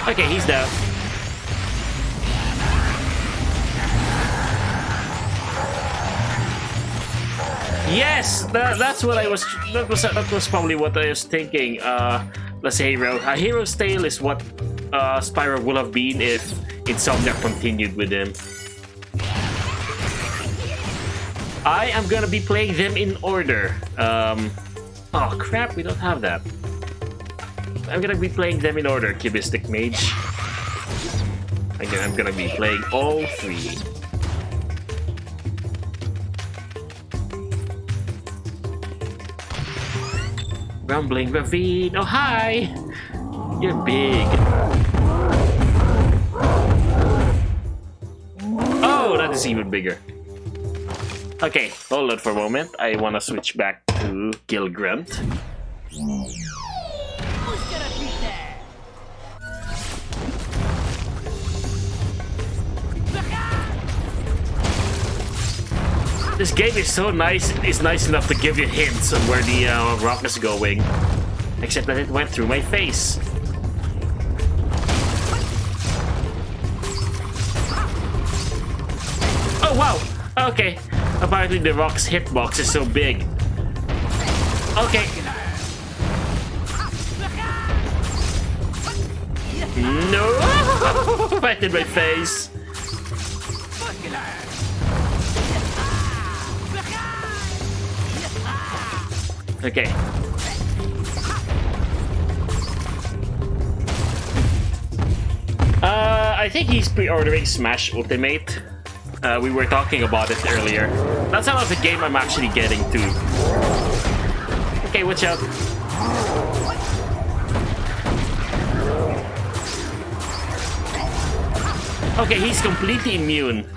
Okay, he's down. Yes, that, that's what I was. That was that was probably what I was thinking. Uh, let's say hero. A hero's tail is what uh, Spyro would have been if Insomniac continued with him. I am gonna be playing them in order. Um, oh crap, we don't have that. I'm gonna be playing them in order, Cubistic Mage. Again, I'm gonna be playing all three. Rumbling Ravine. Oh, hi! You're big. Oh, that is even bigger. Okay, hold on for a moment. I want to switch back to Gil This game is so nice, it's nice enough to give you hints on where the uh, rock is going. Except that it went through my face. Oh wow! Okay, apparently the rock's hitbox is so big. Okay. No! [laughs] right in my face. Okay. Uh, I think he's pre-ordering Smash Ultimate. Uh, we were talking about it earlier. That's not the game I'm actually getting to. Okay, watch out. Okay, he's completely immune.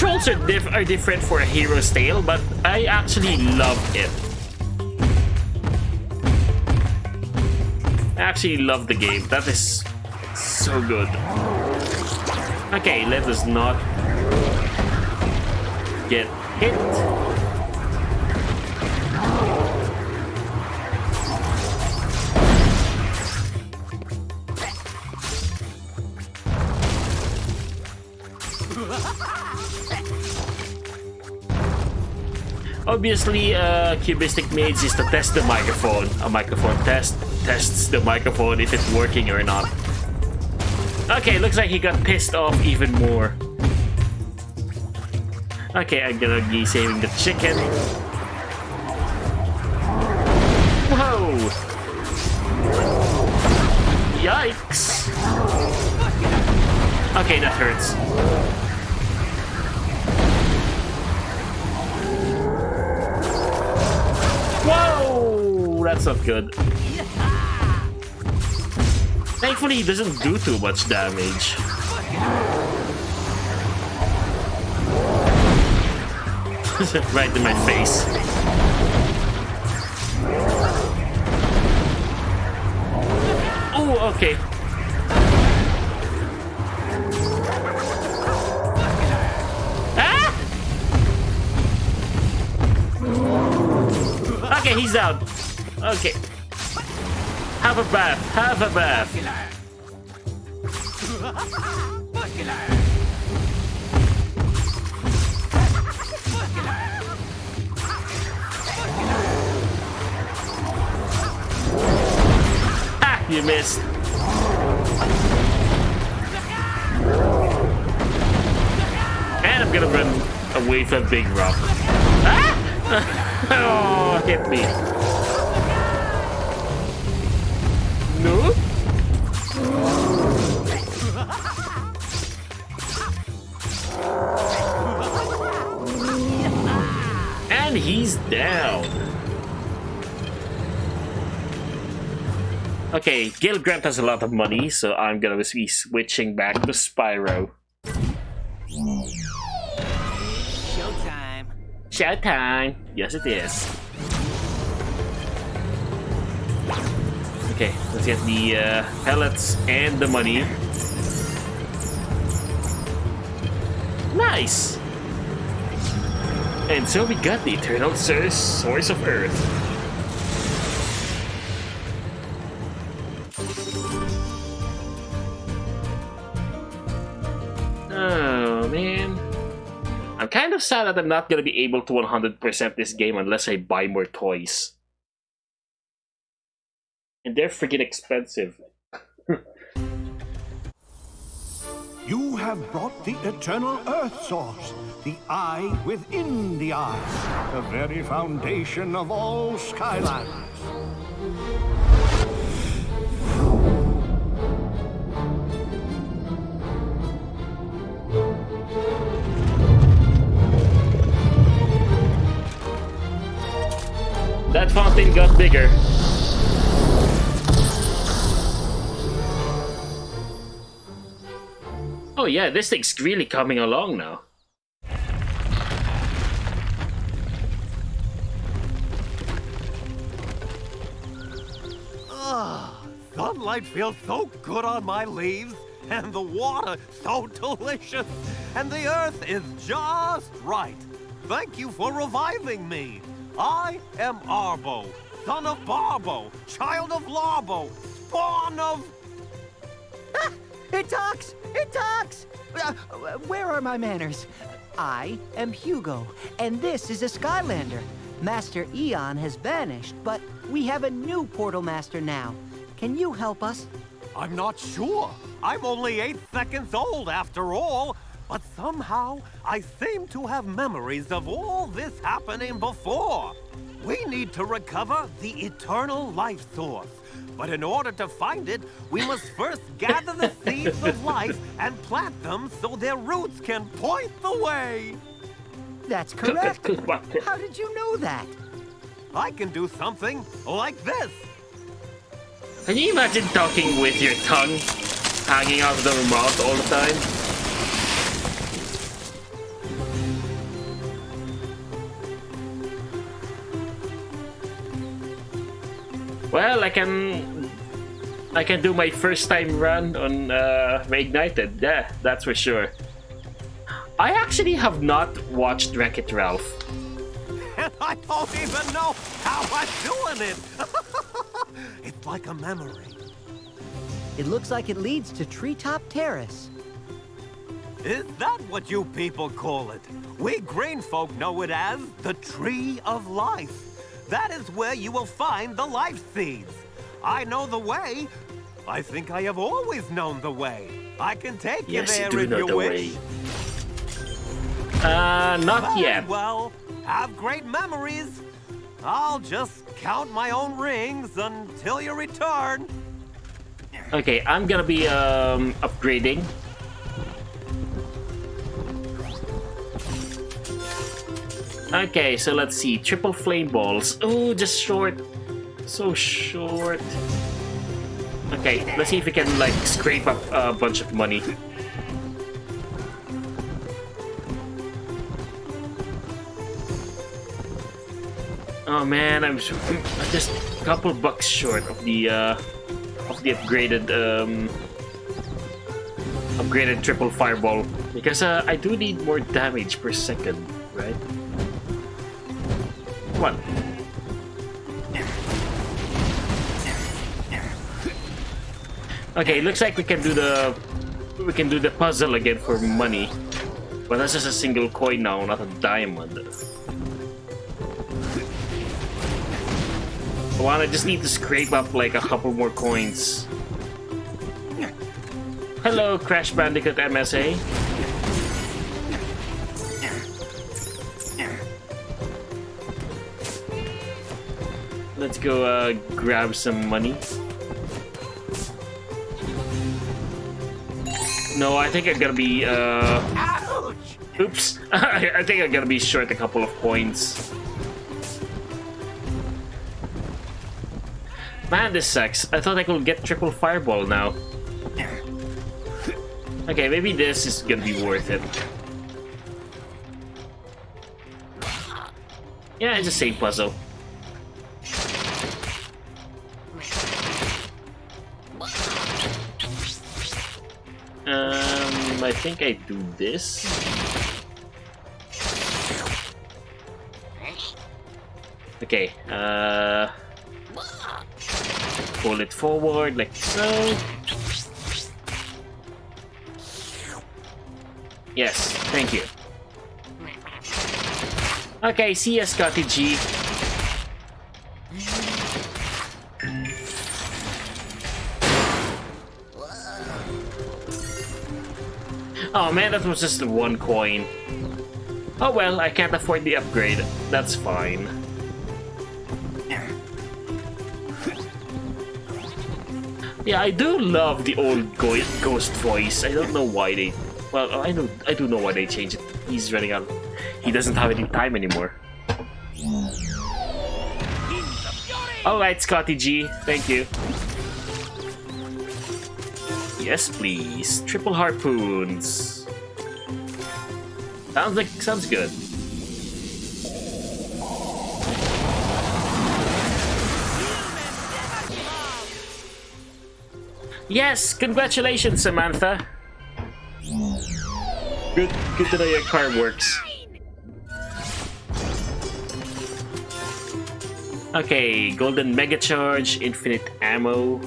Controls are, diff are different for a Hero's Tail, but I actually love it. I actually love the game. That is so good. Okay, let us not get hit. Obviously, uh, Cubistic Mage is to test the microphone. A microphone test tests the microphone if it's working or not. Okay, looks like he got pissed off even more. Okay, I'm gonna be saving the chicken. Whoa! Yikes! Okay, that hurts. That's not good. Thankfully, he doesn't do too much damage. [laughs] right in my face. Oh, okay. Ah! Okay, he's out. Okay. Have a bath. Have a bath. Ah, you missed. And I'm gonna run away from Big Rock. Ah! [laughs] oh, hit me. Down. Okay, Gill Grunt has a lot of money, so I'm gonna be switching back to Spyro. Showtime. Showtime! Yes, it is. Okay, let's get the uh, pellets and the money. Nice! And so we got the eternal source, of Earth. Oh man. I'm kind of sad that I'm not gonna be able to 100% this game unless I buy more toys. And they're freaking expensive. You have brought the eternal Earth Source, the eye within the eye, the very foundation of all Skylands. That fountain got bigger. Oh yeah, this thing's really coming along now. Sunlight feels so good on my leaves, and the water so delicious, and the earth is just right. Thank you for reviving me. I am Arbo, son of Barbo, child of Larbo, spawn of... Ah, it talks! It talks! Uh, where are my manners? I am Hugo, and this is a Skylander. Master Eon has vanished, but we have a new Portal Master now. Can you help us? I'm not sure. I'm only eight seconds old after all, but somehow I seem to have memories of all this happening before. We need to recover the eternal life source. But in order to find it, we must first gather the [laughs] seeds of life and plant them so their roots can point the way. That's correct. How did you know that? I can do something like this. Can you imagine talking with your tongue hanging out of the mouth all the time? Well, I can I can do my first time run on uh, Reignited. Yeah, that's for sure. I actually have not watched Wreck-It Ralph. [laughs] And I don't even know how I'm doing it. [laughs] it's like a memory. It looks like it leads to Treetop Terrace. Is that what you people call it? We green folk know it as the Tree of Life. That is where you will find the life seeds. I know the way. I think I have always known the way. I can take yes, you there you if you the wish. Way. Uh, not Very yet. Well, have great memories. I'll just count my own rings until you return. Okay, I'm gonna be um, upgrading Okay, so let's see. Triple flame balls. Oh, just short. So short. Okay, let's see if we can like scrape up a bunch of money. Oh man, I'm just a couple bucks short of the uh, of the upgraded um, upgraded triple fireball because uh, I do need more damage per second, right? Come on. Okay, looks like we can do the we can do the puzzle again for money. But that's just a single coin now, not a diamond. On, I just need to scrape up like a couple more coins. Hello, Crash Bandicoot MSA. Let's go uh, grab some money. No, I think I'm gonna be, uh... Oops. [laughs] I think I'm gonna be short a couple of points. Man, this sucks. I thought I could get triple fireball now. Okay, maybe this is gonna be worth it. Yeah, it's the same puzzle. Um, I think I do this. Okay, uh... Pull it forward like so. Yes, thank you. Okay, see ya, Scotty G. Oh man, that was just one coin. Oh well, I can't afford the upgrade. That's fine. Yeah, I do love the old ghost voice. I don't know why they... Well, I know I do know why they changed it. He's running out. He doesn't have any time anymore. Alright, Scotty G. Thank you. Yes, please. Triple harpoons. Sounds like sounds good. Yes, congratulations, Samantha. Good, good to know your car works. Okay, golden mega charge, infinite ammo.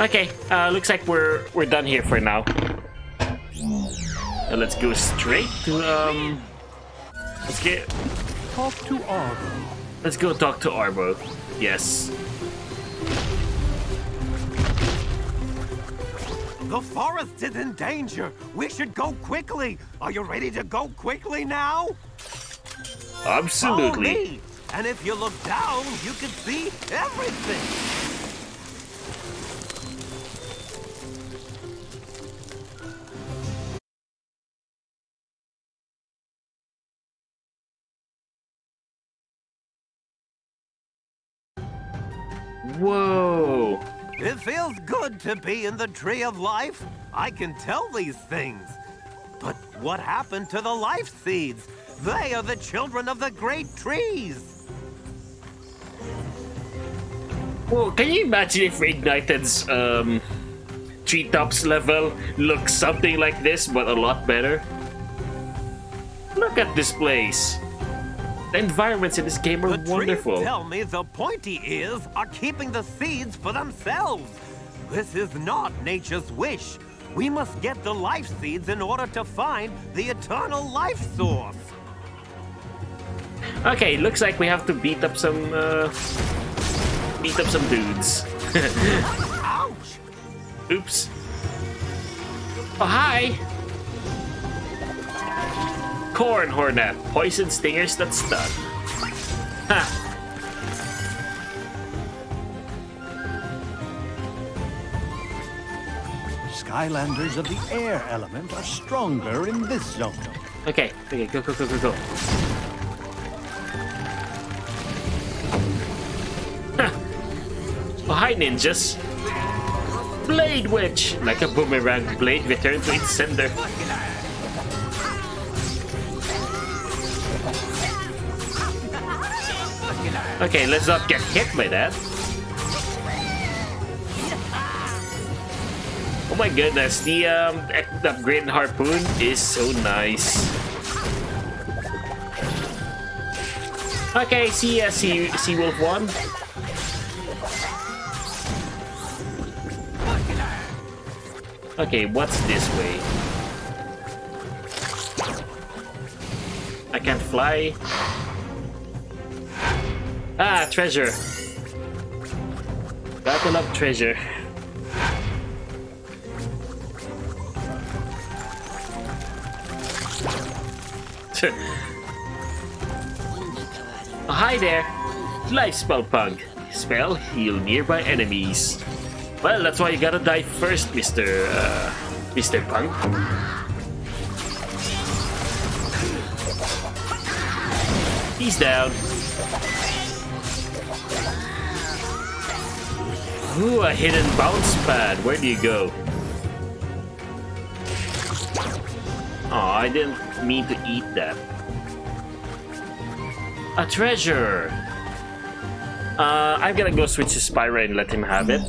Okay, uh, looks like we're we're done here for now. Now let's go straight to um. Let's get talk to Arbo. Let's go talk to Arbo. Yes. The forest is in danger. We should go quickly. Are you ready to go quickly now? Absolutely. And if you look down, you can see everything. Feels good to be in the Tree of Life. I can tell these things. But what happened to the life seeds? They are the children of the great trees. Whoa, can you imagine if Ignited's um, treetops level looks something like this, but a lot better? Look at this place. The environments in this game are the wonderful. Trees tell me the pointy ears are keeping the seeds for themselves. This is not nature's wish. We must get the life seeds in order to find the eternal life source. Okay, looks like we have to beat up some, uh, beat up some dudes. [laughs] Ouch! Oops. Oh, hi! Corn Hornet, poison stingers that stun. Ha! Skylanders of the air element are stronger in this zone. Okay, okay, go, go, go, go, go. Oh, hi, ninjas. Blade Witch! Like a boomerang, blade returned to its sender. Okay, let's not get hit by that. Oh my goodness, the um, the upgraded harpoon is so nice. Okay, see ya, see, see Wolf 1. Okay, what's this way? I can't fly. Ah, treasure. Gotta love treasure. [laughs] oh, hi there. Life spell punk. Spell heal nearby enemies. Well, that's why you gotta die first, Mr. Uh, Mr. Punk. He's down. Ooh, a hidden bounce pad. Where do you go? Oh, I didn't mean to eat that. A treasure! Uh, I'm gonna go switch to Spyro and let him have it.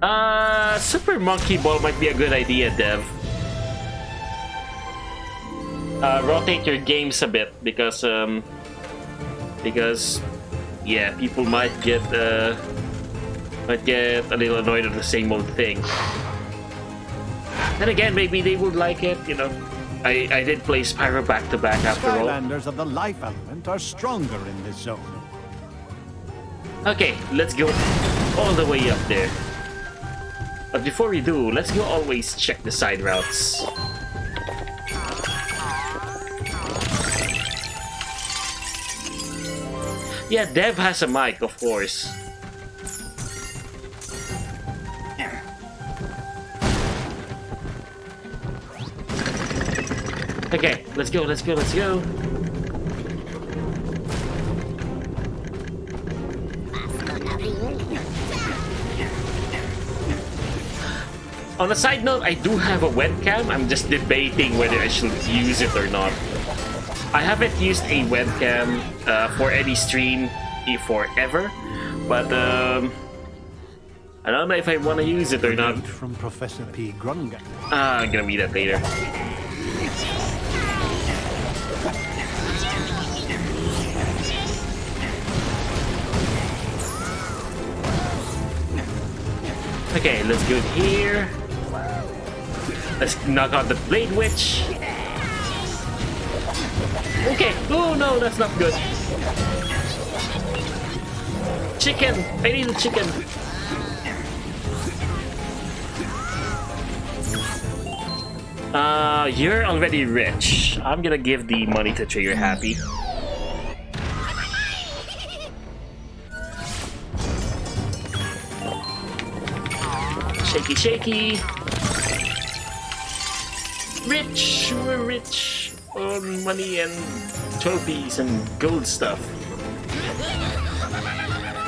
Uh, Super Monkey Ball might be a good idea, Dev. Uh, rotate your games a bit because, um, because, yeah, people might get, uh, might get a little annoyed at the same old thing. Then again, maybe they would like it, you know. I, I did play Spyro back to back after all. Skylanders of the life element are stronger in this zone. Okay, let's go all the way up there. But before we do, let's go always check the side routes. Yeah, Dev has a mic, of course. Okay, let's go, let's go, let's go. On a side note, I do have a webcam. I'm just debating whether I should use it or not. I haven't used a webcam uh, for any stream before ever, but um, I don't know if I want to use it or not. From Professor P. Grunga. Ah, I'm gonna read that later. Okay, let's go here. Let's knock out the Blade Witch. Okay. Oh no, that's not good. Chicken. I need the chicken. Uh, you're already rich. I'm gonna give the money to Trigger Happy. Shaky, shaky. Rich, we're rich on money and trophies and gold stuff.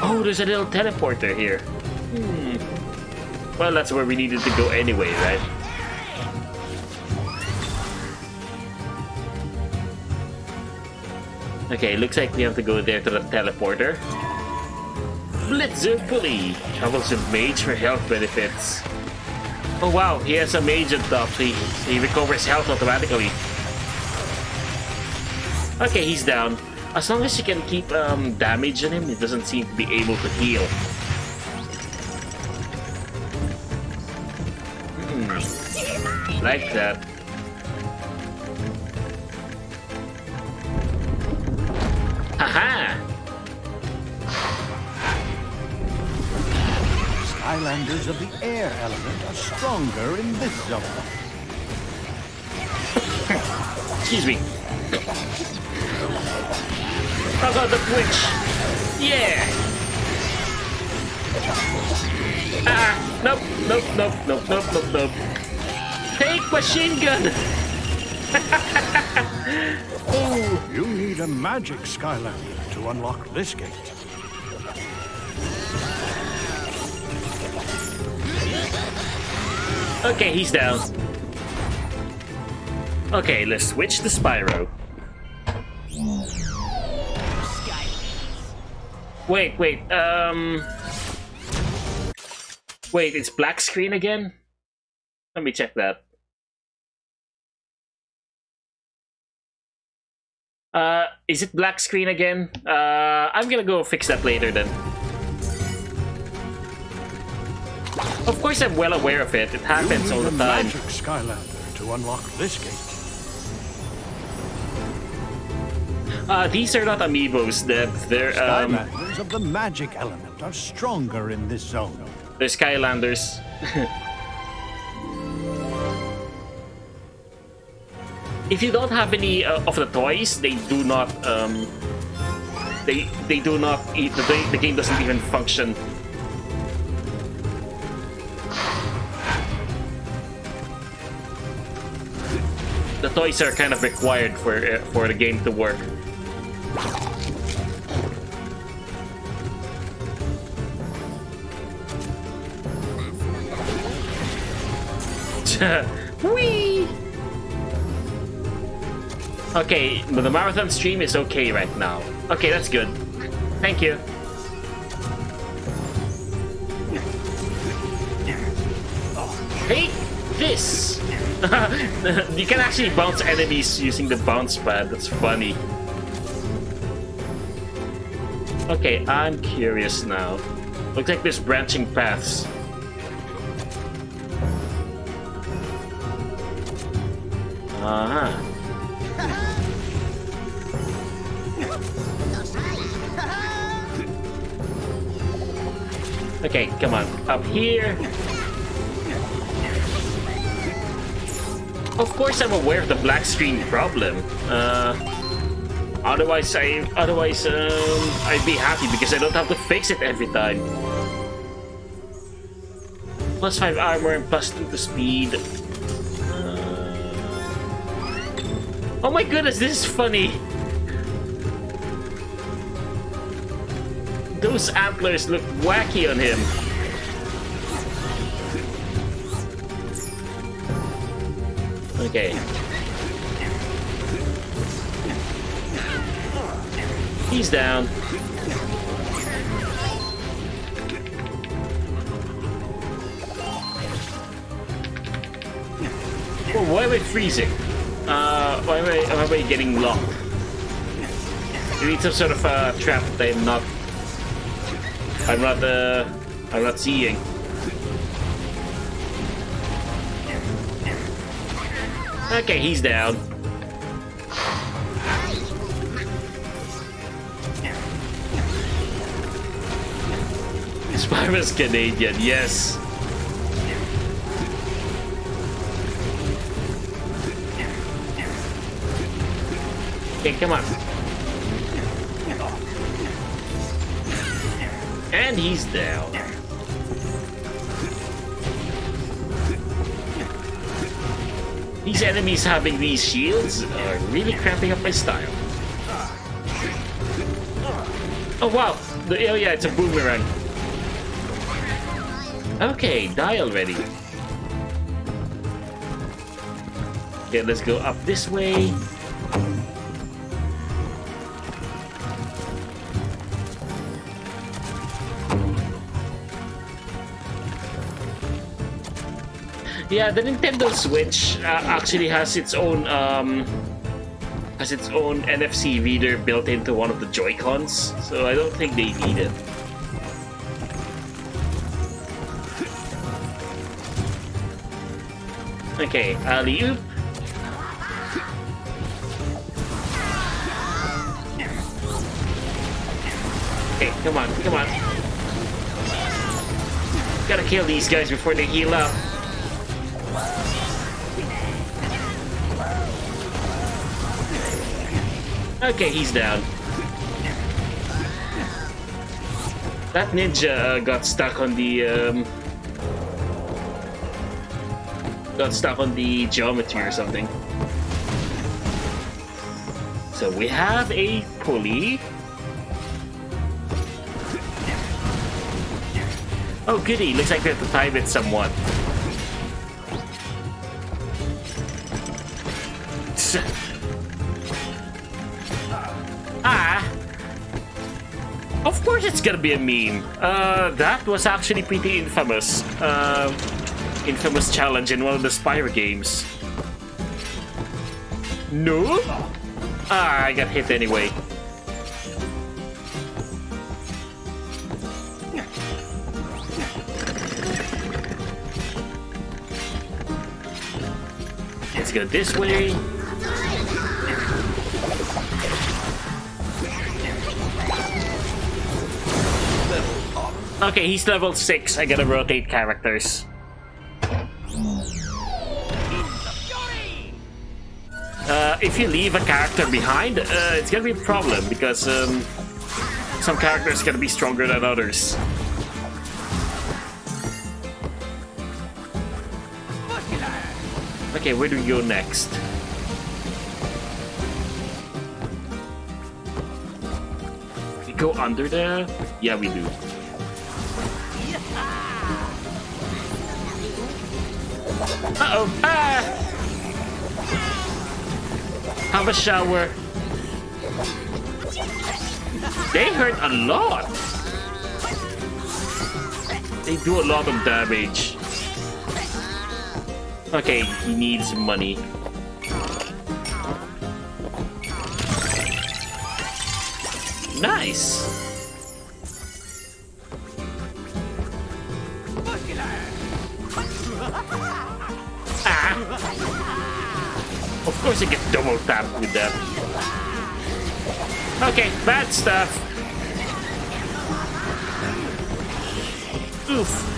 Oh, there's a little teleporter here. Hmm. Well, that's where we needed to go anyway, right? Okay, looks like we have to go there to the teleporter. Blitzer Pulley travels with Mage for health benefits. Oh wow, he has a Mage on top, so he, he recovers health automatically. Okay, he's down. As long as you can keep um, damage on him, he doesn't seem to be able to heal. Hmm. Like that. Haha! Skylanders of the air element are stronger in this zone. Excuse me. How about the Twitch? Yeah! Ah! Nope, nope, nope, nope, nope, nope, nope. Take machine gun! [laughs] oh. You need a magic Skylander to unlock this gate. Okay, he's down. Okay, let's switch to Spyro. Wait, wait, um... Wait, it's black screen again? Let me check that. Uh, is it black screen again? Uh, I'm gonna go fix that later then. Of course I'm well aware of it, it happens all the time. magic Skylander to unlock this gate. Uh, these are not amiibos, they're, they're um... Skylanders of the magic element are stronger in this zone. They're Skylanders. [laughs] if you don't have any uh, of the toys, they do not, um... They, they do not, the, the game doesn't even function the toys are kind of required for uh, for the game to work. Whee! Okay, the marathon stream is okay right now. Okay, that's good. Thank you. Hey, this! [laughs] you can actually bounce enemies using the bounce pad. That's funny. Okay, I'm curious now. Looks like there's branching paths. Uh-huh. Okay, come on. Up here. Of course I'm aware of the black screen problem. Uh, otherwise I otherwise um, I'd be happy because I don't have to fix it every time. Plus 5 armor and plus 2 to speed. Uh, oh my goodness, this is funny. Those antlers look wacky on him. Okay. He's down. Why am I freezing? Uh, why am I, why am I getting locked? You need some sort of uh, trap that I'm not... I'm not, uh... I'm not seeing. Okay, he's down. [laughs] Spyro's Canadian, yes. Okay, come on. And he's down. These enemies having these shields are really cramping up my style. Oh wow! The, oh yeah, it's a boomerang. Okay, die already. Okay, let's go up this way. Yeah, the Nintendo Switch uh, actually has its own um, has its own NFC reader built into one of the Joy Cons, so I don't think they need it. Okay, alley oop. Okay, come on, come on. Gotta kill these guys before they heal up. Okay, he's down. That ninja uh, got stuck on the um, got stuck on the geometry or something. So we have a pulley. Oh goody, looks like we have to time it somewhat. ah! Of course it's gonna be a meme. Uh, that was actually pretty infamous. Uh, infamous challenge in one of the Spyro games. No? Ah, I got hit anyway. Let's go this way. Okay, he's level 6. I gotta rotate characters. If you leave a character behind, uh, it's gonna be a problem because um, some characters gonna be stronger than others. Okay, where do we go next? We go under there? Yeah, we do. Uh-oh! Ah! Have a shower. They hurt a lot. They do a lot of damage. Okay, he needs money. Nice! Ah! Of course I get double tapped with that. Okay, bad stuff. Oof.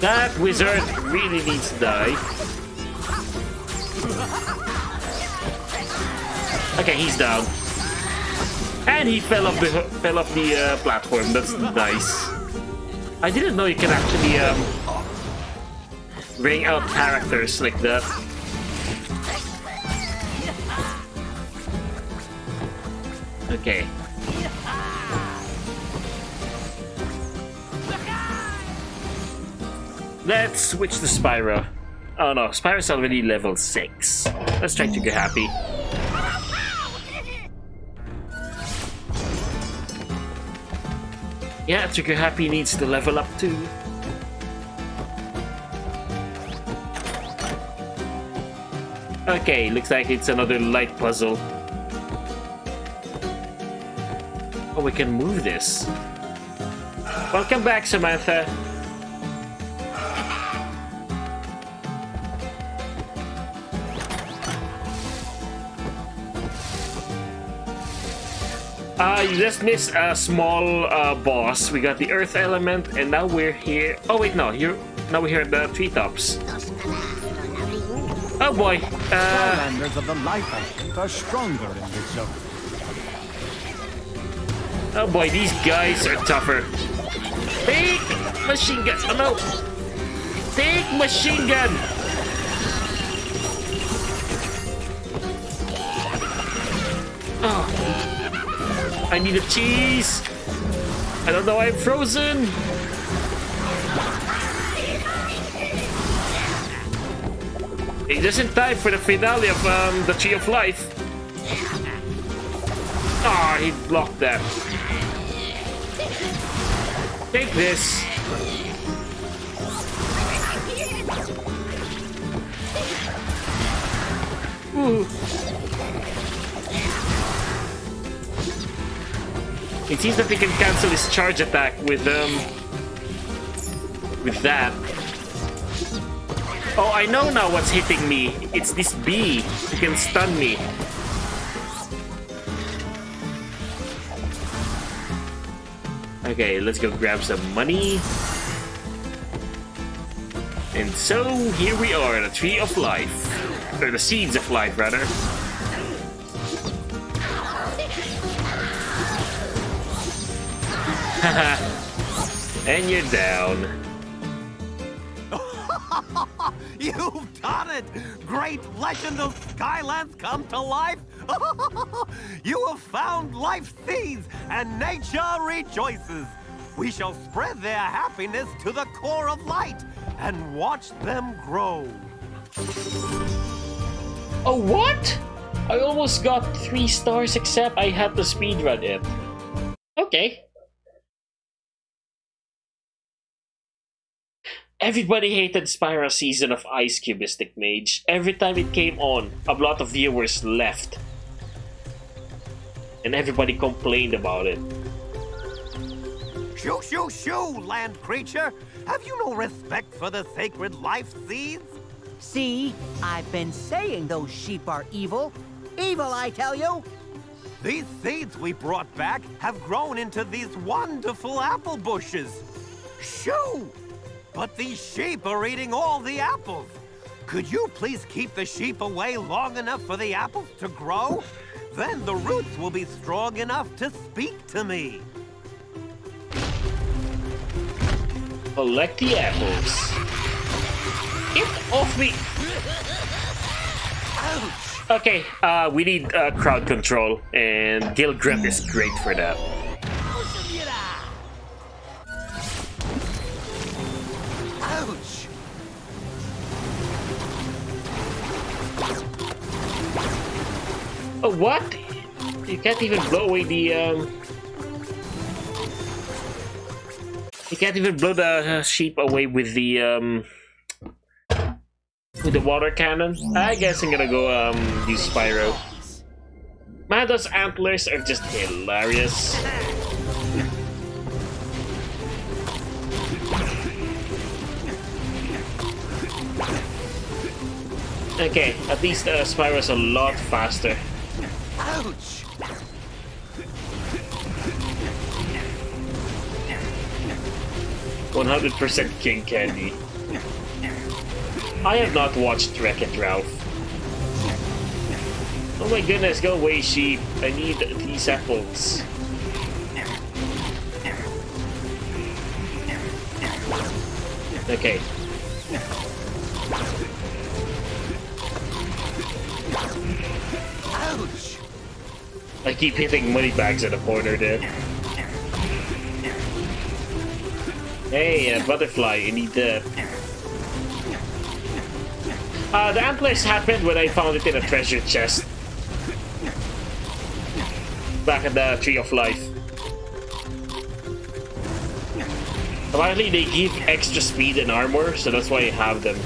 That wizard really needs to die. Okay, he's down. And he fell off the fell off the uh, platform. That's nice. I didn't know you can actually um, bring out characters like that. Okay. Let's switch to Spyro. Oh no, Spyro's already level 6. Let's try to get happy. Yeah, Trigger Happy needs to level up too. Okay, looks like it's another light puzzle. Oh, we can move this. Welcome back, Samantha. Uh, you just missed a small uh, boss. We got the earth element, and now we're here. Oh wait, no, you're now we're here at the treetops. Oh boy. Uh, of the life element are stronger in this zone. oh boy, these guys are tougher. Big machine gun. Oh no. Big machine gun. Oh. I need a cheese. I don't know. I'm frozen. It doesn't time for the finale of um, the Tree of Life. Ah, he blocked that. Take this. Ooh. It seems that he can cancel his charge attack with um with that. Oh, I know now what's hitting me. It's this bee who can stun me. Okay, let's go grab some money. And so, here we are, the Tree of Life. Or the Seeds of Life, rather. [laughs] And you're down. [laughs] You've done it! Great legend of Skylands come to life! [laughs] you have found life seeds, and nature rejoices! We shall spread their happiness to the core of light and watch them grow. Oh, what? I almost got three stars except I had to speedrun it. Okay. Everybody hated Spyro's season of Ice Cubistic Mage. Every time it came on, a lot of viewers left. And everybody complained about it. Shoo, shoo, shoo, land creature! Have you no respect for the sacred life seeds? See, I've been saying those sheep are evil. Evil, I tell you. These seeds we brought back have grown into these wonderful apple bushes. Shoo! But these sheep are eating all the apples. Could you please keep the sheep away long enough for the apples to grow? Then the roots will be strong enough to speak to me. Collect the apples. Get off me! Okay, uh, we need uh, crowd control, and Gill Grunt is great for that. Ouch! Oh, what? You can't even blow away the, um... You can't even blow the uh, sheep away with the, um... With the water cannon? I guess I'm gonna go, um, use Spyro. Man, those antlers are just hilarious. Okay, at least uh, Spyro's a lot faster. Ouch! 100% King Candy. I have not watched Wreck-It Ralph. Oh my goodness, go away sheep. I need these apples. Okay. Ouch! I keep hitting money bags at the corner there. Hey, uh, butterfly, you need the... Uh, the antlers happened when I found it in a treasure chest. Back at the Tree of Life. Apparently they give extra speed and armor, so that's why I have them.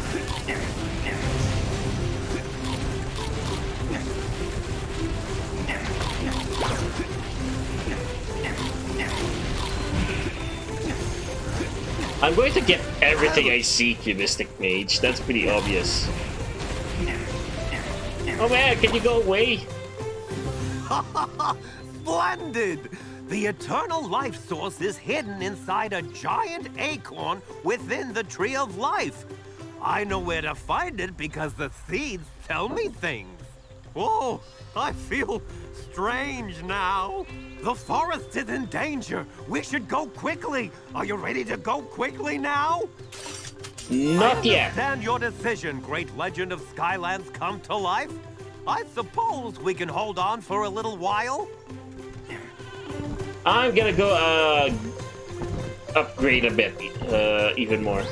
I'm going to get everything I see, Cubistic Mage. That's pretty obvious. Oh man, can you go away? [laughs] Splendid! The eternal life source is hidden inside a giant acorn within the Tree of Life. I know where to find it because the seeds tell me things. Oh, I feel strange now. The forest is in danger. We should go quickly. Are you ready to go quickly now? Not I yet. understand your decision, great legend of Skylands come to life. I suppose we can hold on for a little while. I'm gonna go uh, upgrade a bit, uh, even more.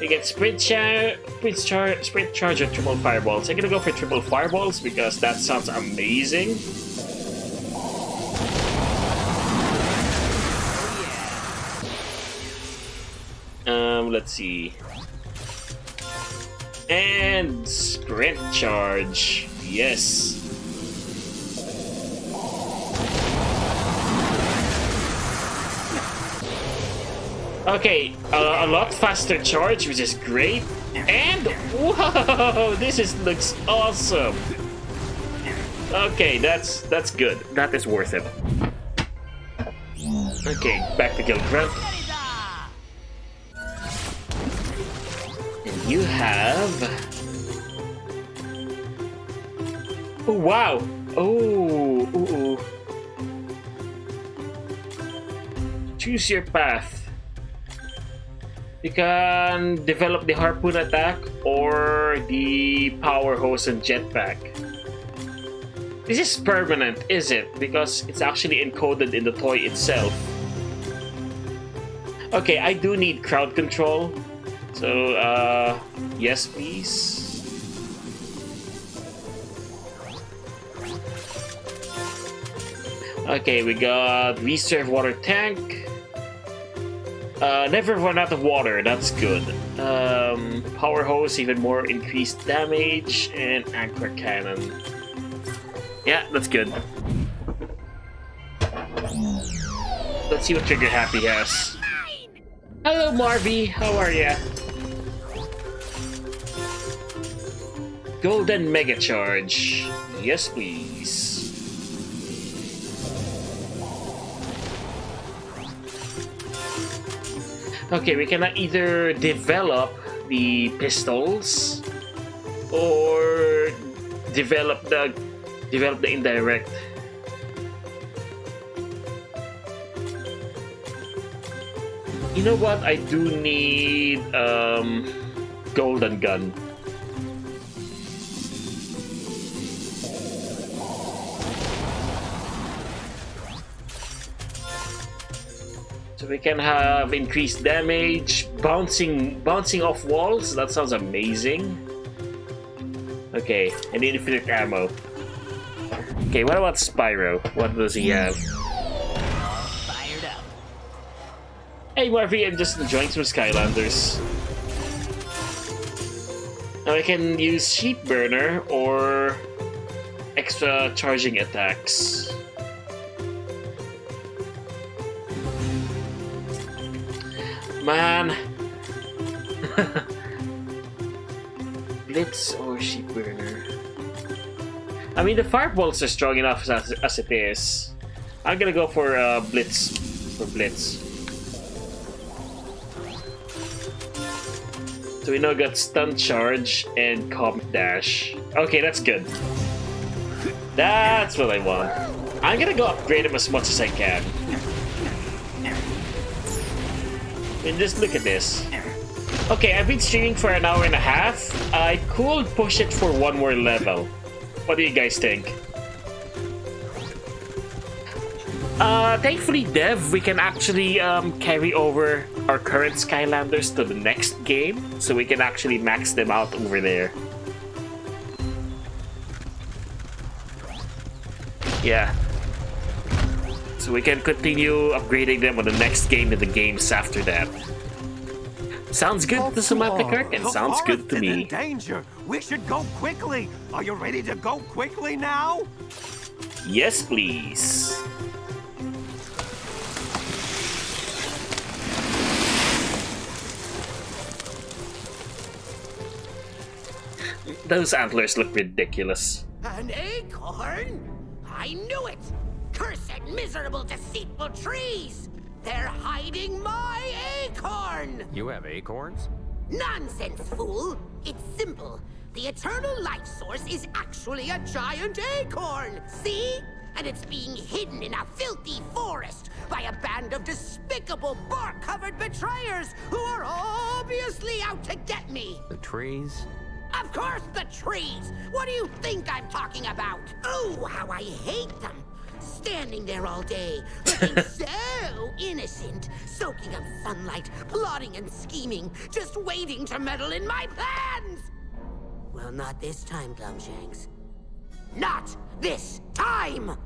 We get sprint char, sprint char, sprint charge, and triple fireballs. I'm gonna go for triple fireballs because that sounds amazing. Um, let's see. And sprint charge. Yes. Okay, uh, a lot faster charge, which is great. And whoa, [laughs] this is looks awesome. Okay, that's that's good. That is worth it. Okay, back to Gill Grunt. And you have. Oh wow! Oh, ooh, ooh. Choose your path. You can develop the harpoon attack or the power hose and jetpack. This is permanent, is it? Because it's actually encoded in the toy itself. Okay, I do need crowd control. So, uh, yes, please. Okay, we got reserve water tank. Uh, never run out of water, that's good. Um, power hose, even more increased damage, and anchor cannon. Yeah, that's good. Let's see what Trigger Happy has. Hello, Marvy. How are ya? Golden Mega Charge. Yes, please. Okay, we can either develop the pistols or develop the develop the indirect. You know what? I do need um, golden gun. We can have increased damage, bouncing bouncing off walls. That sounds amazing. Okay, and infinite ammo. Okay, what about Spyro? What does he have? Fired up. Hey Murphy, I'm just enjoying some Skylanders. Now I can use Sheep Burner or extra charging attacks. Man. [laughs] Blitz or Sheep Burner? I mean, the fireballs are strong enough as, as it is. I'm gonna go for uh, Blitz. For Blitz. So we now got Stun Charge and Comet Dash. Okay, that's good. That's what I want. I'm gonna go upgrade him as much as I can. And just look at this. Okay, I've been streaming for an hour and a half. I could push it for one more level. What do you guys think? Uh, thankfully, Dev, we can actually um, carry over our current Skylanders to the next game, so we can actually max them out over there. Yeah. So we can continue upgrading them on the next game and the games after that. Sounds good to Samantha Kirk, and The sounds good to me. in danger. We should go quickly. Are you ready to go quickly now? Yes, please. Those antlers look ridiculous. An acorn? I knew it! Cursed, miserable, deceitful trees! They're hiding my acorn! You have acorns? Nonsense, fool! It's simple. The eternal life source is actually a giant acorn! See? And it's being hidden in a filthy forest by a band of despicable bark-covered betrayers who are obviously out to get me! The trees? Of course the trees! What do you think I'm talking about? Oh, how I hate them! Standing there all day, looking [laughs] so innocent, soaking up sunlight, plotting and scheming, just waiting to meddle in my plans! Well, not this time, Glumshanks. Not this time!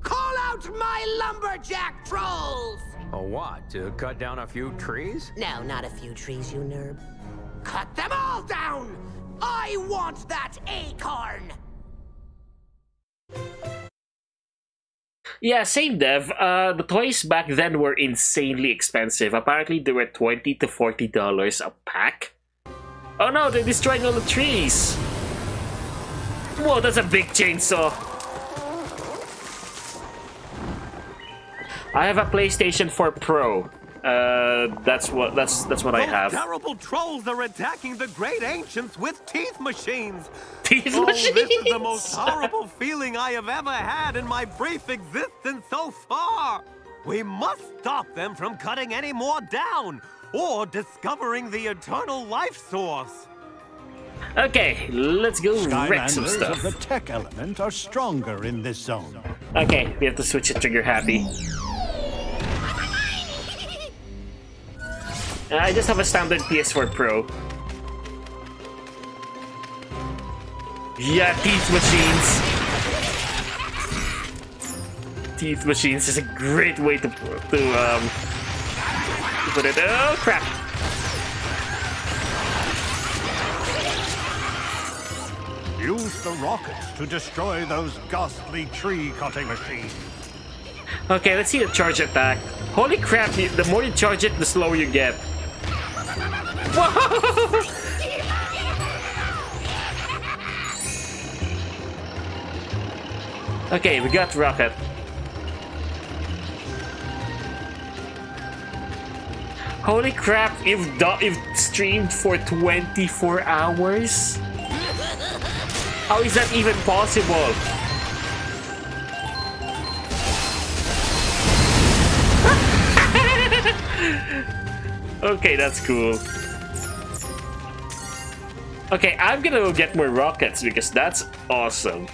Call out my lumberjack trolls! A what? To cut down a few trees? No, not a few trees, you nerb. Cut them all down! I want that acorn! Yeah, same dev. Uh, the toys back then were insanely expensive. Apparently, they were twenty to forty dollars a pack. Oh no, they're destroying all the trees. Whoa, that's a big chainsaw. I have a PlayStation 4 Pro. Uh, that's what that's that's what I have. terrible trolls are attacking the great ancients with teeth machines. Teeth oh, This is the most horrible [laughs] feeling I have ever had in my brief existence so far. We must stop them from cutting any more down or discovering the eternal life source. Okay, let's go wreck some Skylanders stuff. of the tech element are stronger in this zone. Okay, we have to switch it trigger happy. I just have a standard PS4 Pro. Yeah, teeth machines. Teeth machines is a great way to to um put it. Oh crap! Use the rockets to destroy those ghastly tree cutting machines. Okay, let's see the charge attack. Holy crap! The more you charge it, the slower you get. [laughs] Okay, we got rocket. Holy crap! Do- you've streamed for 24 hours. How is that even possible? [laughs] Okay, that's cool. Okay, I'm gonna go get more rockets because that's awesome.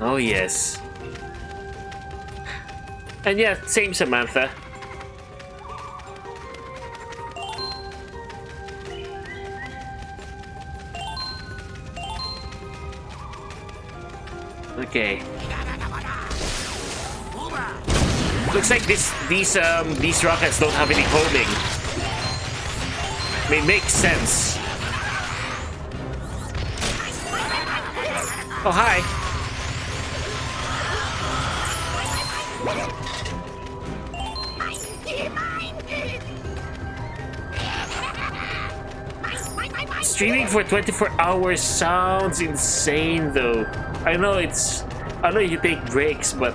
Oh yes. And yeah, same Samantha. Okay. Looks like this these um these rockets don't have any homing. May makes sense. Oh hi. Streaming for 24 hours sounds insane though. I know it's... I know you take breaks, but...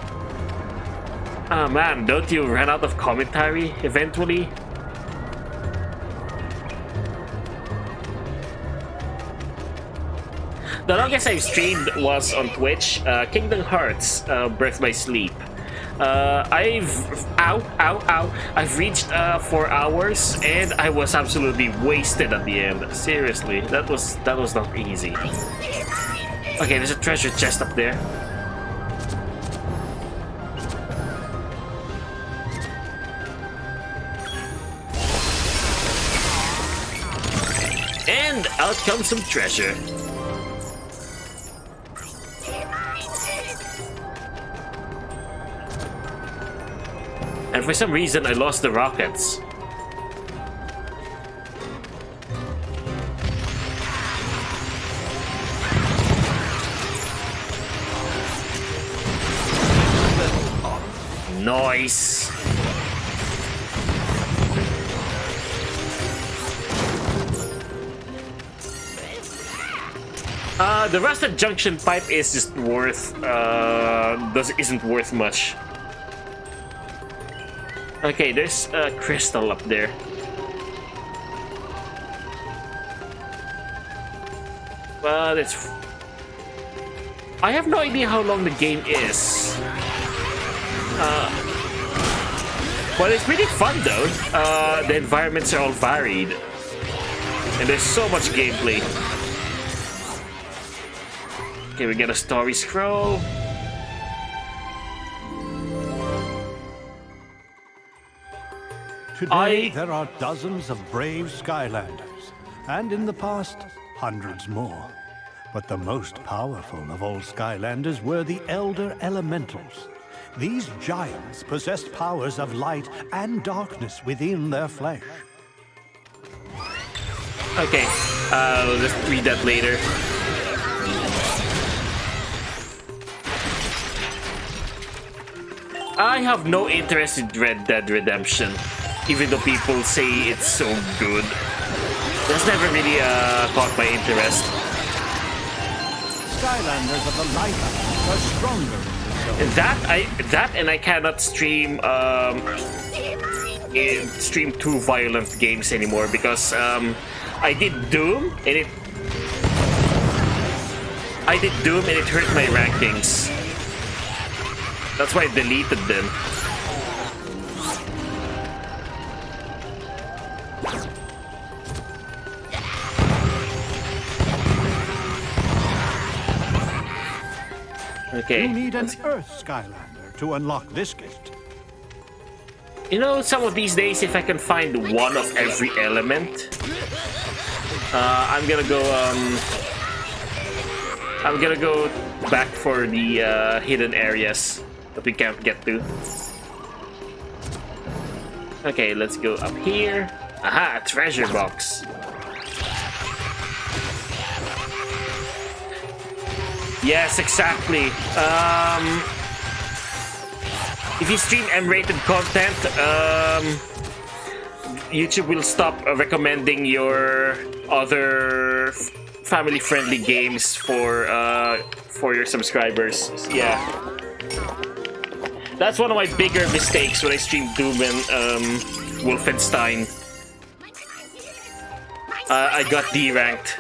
Ah oh, man, don't you run out of commentary eventually? The longest I've streamed was on Twitch, uh, Kingdom Hearts, uh, Birth by Sleep. Uh, I've ow ow ow. I've reached uh, four hours and I was absolutely wasted at the end. Seriously, that was that was not easy. Okay, there's a treasure chest up there. Comes some treasure. And for some reason, I lost the rockets. Nice. Uh, the rusted junction pipe is just worth, uh, does, isn't worth much. Okay, there's a crystal up there. But it's... I have no idea how long the game is. Uh, but it's pretty fun though. Uh, the environments are all varied. And there's so much gameplay. Okay, we get a story scroll. Today, I... there are dozens of brave Skylanders, and in the past, hundreds more. But the most powerful of all Skylanders were the Elder Elementals. These giants possessed powers of light and darkness within their flesh. Okay, uh, just read that later. I have no interest in Red Dead Redemption even though people say it's so good. That's never really uh, caught my interest. Skylanders of the Lighthouse are stronger That I that and I cannot stream um, stream too violent games anymore because um, I did Doom and it I did Doom and it hurt my rankings. That's why I deleted them. Okay. You need an Earth Skylander to unlock this gift. You know, some of these days, if I can find one of every element, uh, I'm gonna go. Um, I'm gonna go back for the uh, hidden areas we can't get to. Okay, let's go up here. Aha, treasure box. Yes, exactly. Um, if you stream M-rated content, um, YouTube will stop recommending your other family-friendly games for uh, for your subscribers. Yeah, that's one of my bigger mistakes when I stream Doom and um, Wolfenstein. Uh, I got D-ranked.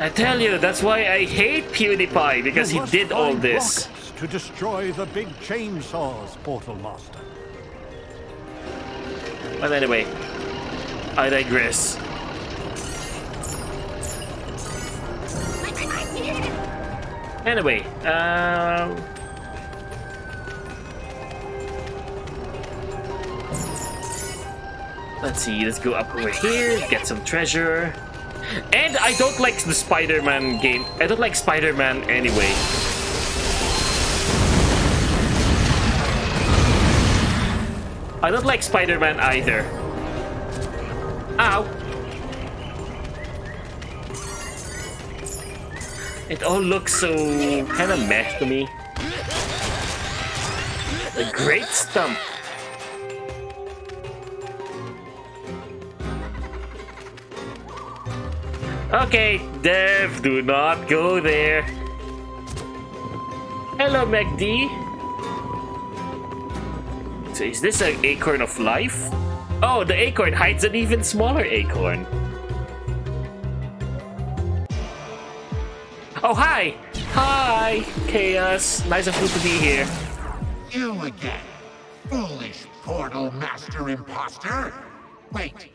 I tell you, that's why I hate PewDiePie, because he did all this. To destroy the big chainsaws, Portal Master. But anyway, I digress. Anyway, um... Let's see, let's go up over here, get some treasure. And I don't like the Spider-Man game. I don't like Spider-Man anyway. I don't like Spider-Man either. Ow! It all looks so kind of meh to me. The Great Stump. Okay, Dev, do not go there. Hello, MacD. So is this an acorn of life? Oh, the acorn hides an even smaller acorn. Oh, hi! Hi, Kaos. Nice of you to be here. You again, foolish portal master imposter. Wait,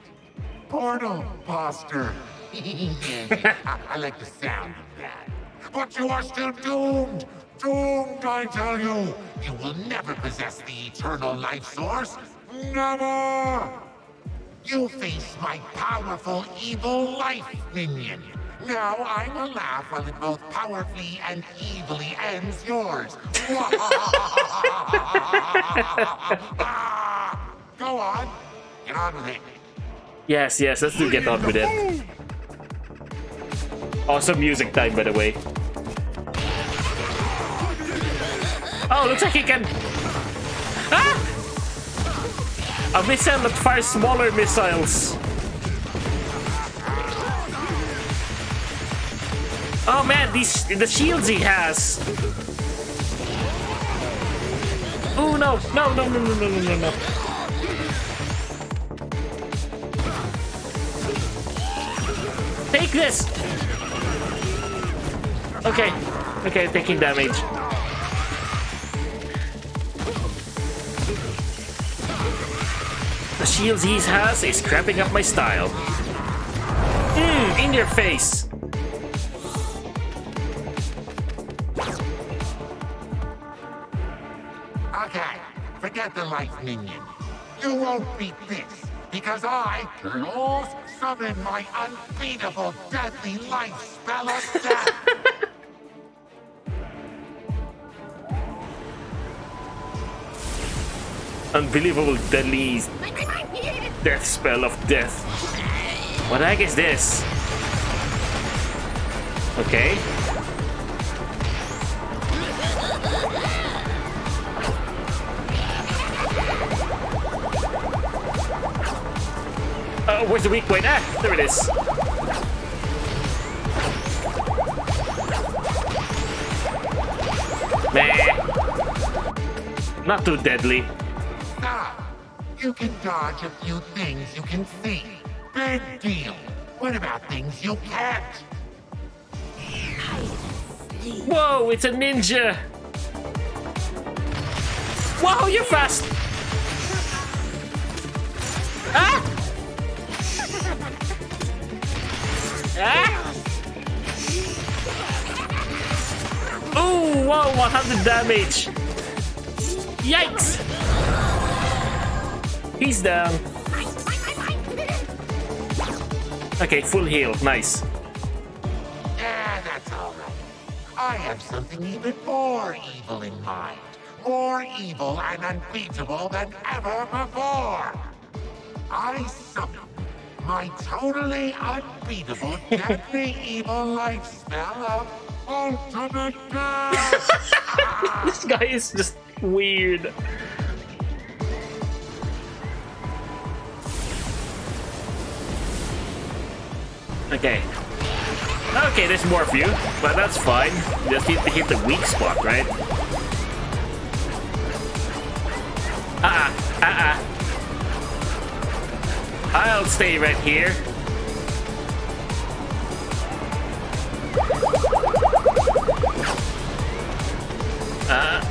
portal imposter. I, [laughs] I like the sound of that. But you are still doomed. Doomed, I tell you. You will never possess the eternal life source. Never. You face my powerful evil life minion. Now I will laugh while it both powerfully and evilly ends yours. [laughs] Go on. Get on with it. Yes, yes, let's do get on with it. Awesome music time, by the way. Oh, looks like he can... Ah! A missile that fires smaller missiles. Oh man, these the shields he has. Oh no, no, no, no, no, no, no, no, no. Take this. Okay, okay, taking damage. The shields he has is cramping up my style. Mmm, in your face. Okay, forget the light minion. You won't beat this, because I, Turtles, summon my unbeatable deadly life spell of death. [laughs] Unbelievable deadly death spell of death. What the heck is this? Okay. Oh, where's the weak point? Ah, there it is. Meh. Not too deadly. Now, you can dodge a few things you can see. Big deal. What about things you can't? Whoa, it's a ninja! Wow, you're fast! Ah! Ah! Ooh, whoa, 100 damage! Yikes! He's down. Okay, full heal, nice. Yeah, that's all right. I have something even more evil in mind. More evil and unbeatable than ever before. I summon my totally unbeatable [laughs] deadly evil life spell of ultimate death. [laughs] this guy is just weird. Okay. Okay, there's more of you, but that's fine. Just need to hit the weak spot, right? Uh-uh, uh-uh. I'll stay right here. Uh.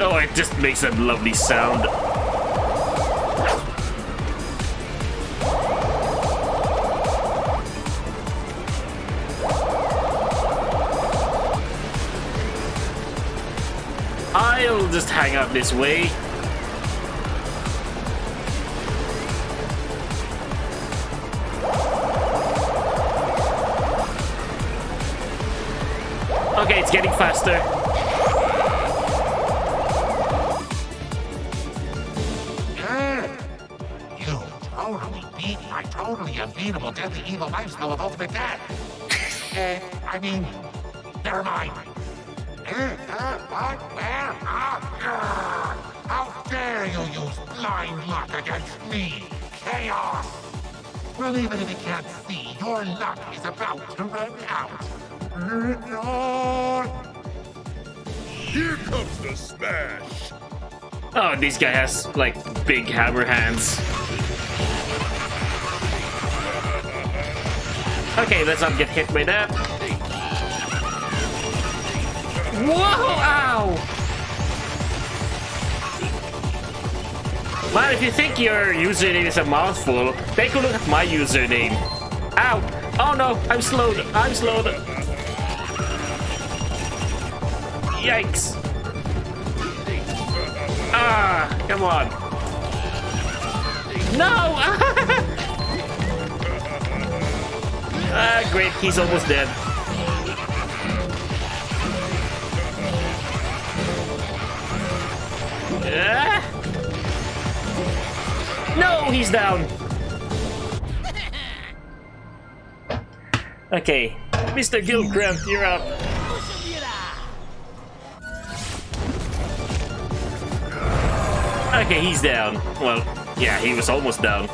Oh, it just makes a lovely sound. Out this way. Okay, it's getting faster. You totally beat my totally unbeatable deadly evil lifestyle of ultimate death. uh, [laughs] I mean, Oh, this guy has like big hammer hands. Okay, let's not get hit by that. Whoa! Ow! Man, if you think your username is a mouthful, take a look at my username. Ow! Oh no, I'm slowed. I'm slowed. Yikes. Come on. No! [laughs] ah, great, he's almost dead. Ah. No, he's down. [laughs] Okay, Mr. Gill Grunt, you're up. Okay, [laughs] he's down. Well, yeah, he was almost down.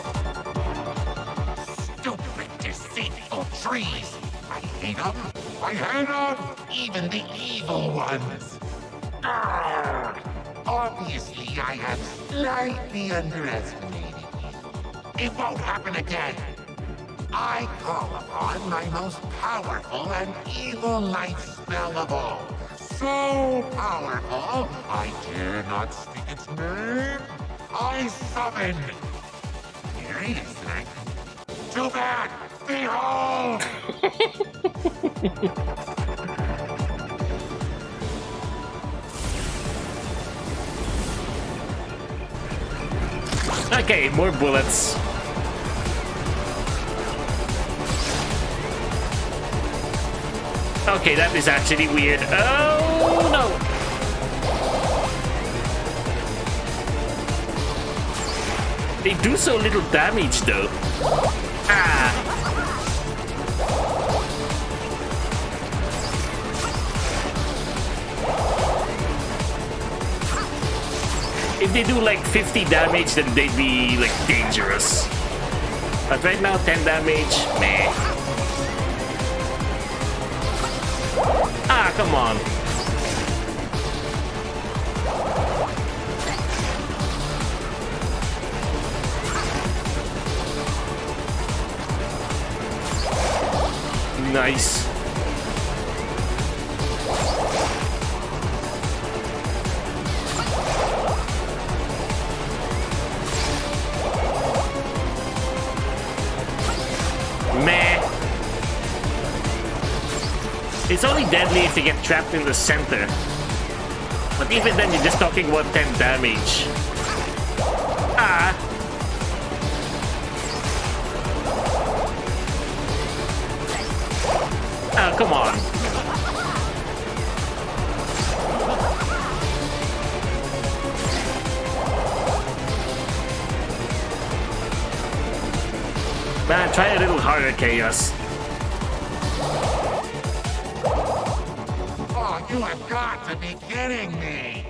Stupid, deceitful trees! I hate them! I hate them! Even the evil ones! Grr. Obviously, I have slightly underestimated you. It won't happen again. I call upon my most powerful and evil light spell of all. So powerful, I dare not its name. I summon. A. Too bad. Behold! [laughs] Okay, more bullets. Okay, that is actually weird. Oh They do so little damage though. Ah! If they do like 50 damage, then they'd be like dangerous. But right now, 10 damage, meh. Ah, come on. Nice. It's only deadly if you get trapped in the center. But even then, you're just talking about 10 damage. Kaos. Oh, you have got to be kidding me!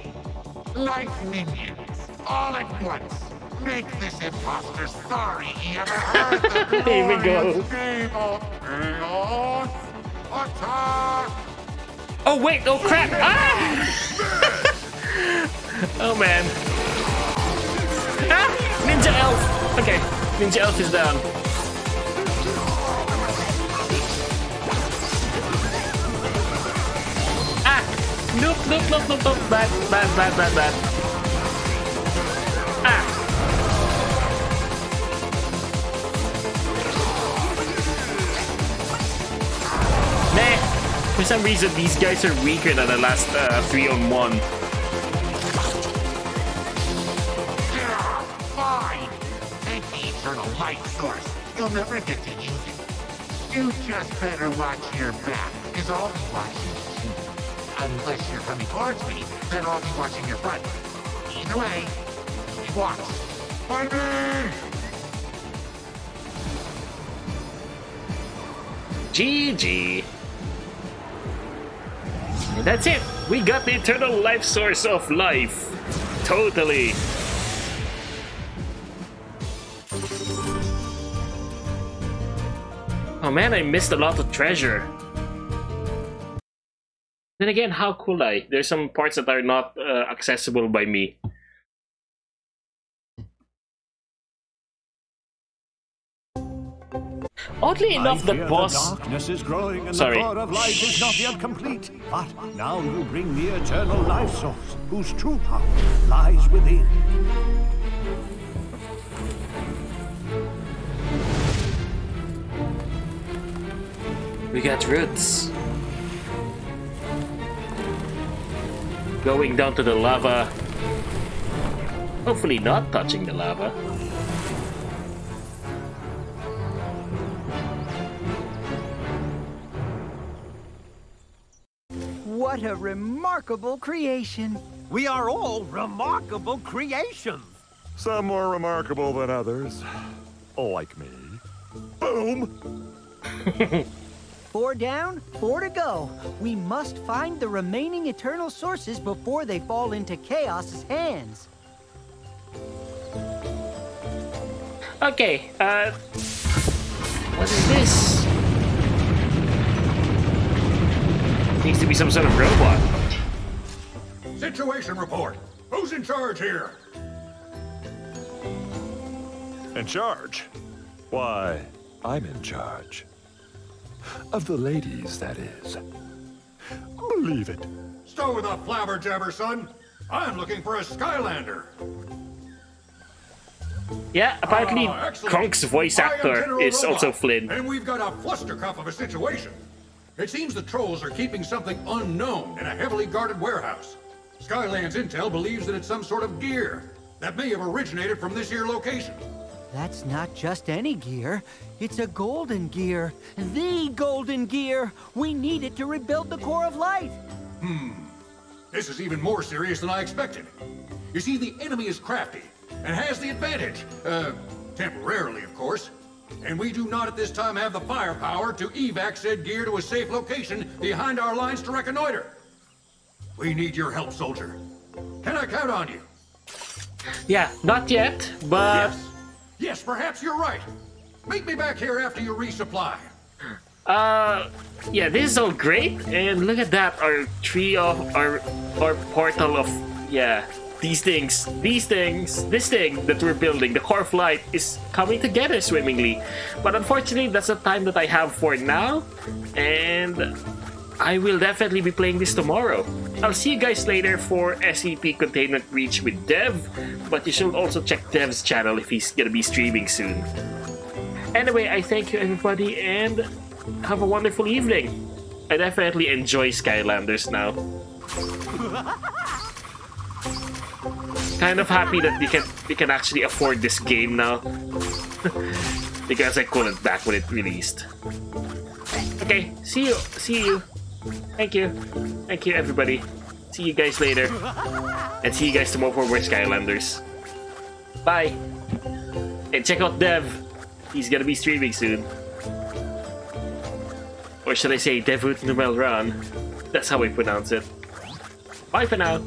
Like minions, all at once. Make this imposter sorry he ever heard the [laughs] Here we go. name of Kaos Attack! Oh, wait, oh crap! Ah! [laughs] oh man. Ah! Ninja Elf! Okay, Ninja Elf is down. Nope, nope, nope, nope. Bad, bad, bad, bad, bad. Ah! Meh! For some reason, these guys are weaker than the last uh, three on one. Fine! Take the eternal light source. You'll never get to use it. You just better watch your back, because I'll be watching. You're coming towards me, then I'll be watching your front. Either way, watch. Find me! GG. And that's it. We got the eternal life source of life. Totally. Oh man, I missed a lot of treasure. Then again, how could I? There's some parts that are not uh, accessible by me. Oddly enough, the boss. The darkness is growing and Sorry. the core of life is not yet complete. But now you bring the eternal life source, whose true power lies within. We got roots. Going down to the lava. Hopefully not touching the lava. What a remarkable creation. We are all remarkable creations. Some more remarkable than others. Like me. Boom! [laughs] Four down, four to go. We must find the remaining eternal sources before they fall into Kaos's hands. Okay, uh. What is this? Needs to be some sort of robot. Situation report. Who's in charge here? In charge? Why, I'm in charge. Of the ladies, that is. Believe it. Stow the flabber jabber, son. I'm looking for a Skylander. Yeah, apparently Ah, excellent. Kronk's voice I actor is Robot, also Flynn. And we've got a flustercuff of a situation. It seems the trolls are keeping something unknown in a heavily guarded warehouse. Skyland's intel believes that it's some sort of gear that may have originated from this here location. That's not just any gear. It's a golden gear. The golden gear. We need it to rebuild the core of light. Hmm. This is even more serious than I expected. You see, the enemy is crafty and has the advantage. Uh, temporarily, of course. And we do not at this time have the firepower to evac said gear to a safe location behind our lines to reconnoiter. We need your help, soldier. Can I count on you? Yeah, not yet, but Yes. Yes, perhaps you're right. Meet me back here after you resupply. uh yeah, this is all great. And look at that, our tree of our our portal of yeah, these things, these things, this thing that we're building, the core flight, is coming together swimmingly. But unfortunately, that's the time that I have for now. And I will definitely be playing this tomorrow. I'll see you guys later for SCP Containment Breach with Dev, but you should also check Dev's channel if he's gonna be streaming soon. Anyway, I thank you everybody and have a wonderful evening. I definitely enjoy Skylanders now. [laughs] kind of happy that we can we can actually afford this game now. [laughs] because I couldn't back when it released. Okay, see you. See you. Thank you. Thank you, everybody. See you guys later. And see you guys tomorrow for more Skylanders. Bye. And check out Dev. He's gonna be streaming soon. Or should I say Devut Numel? That's how we pronounce it. Bye for now.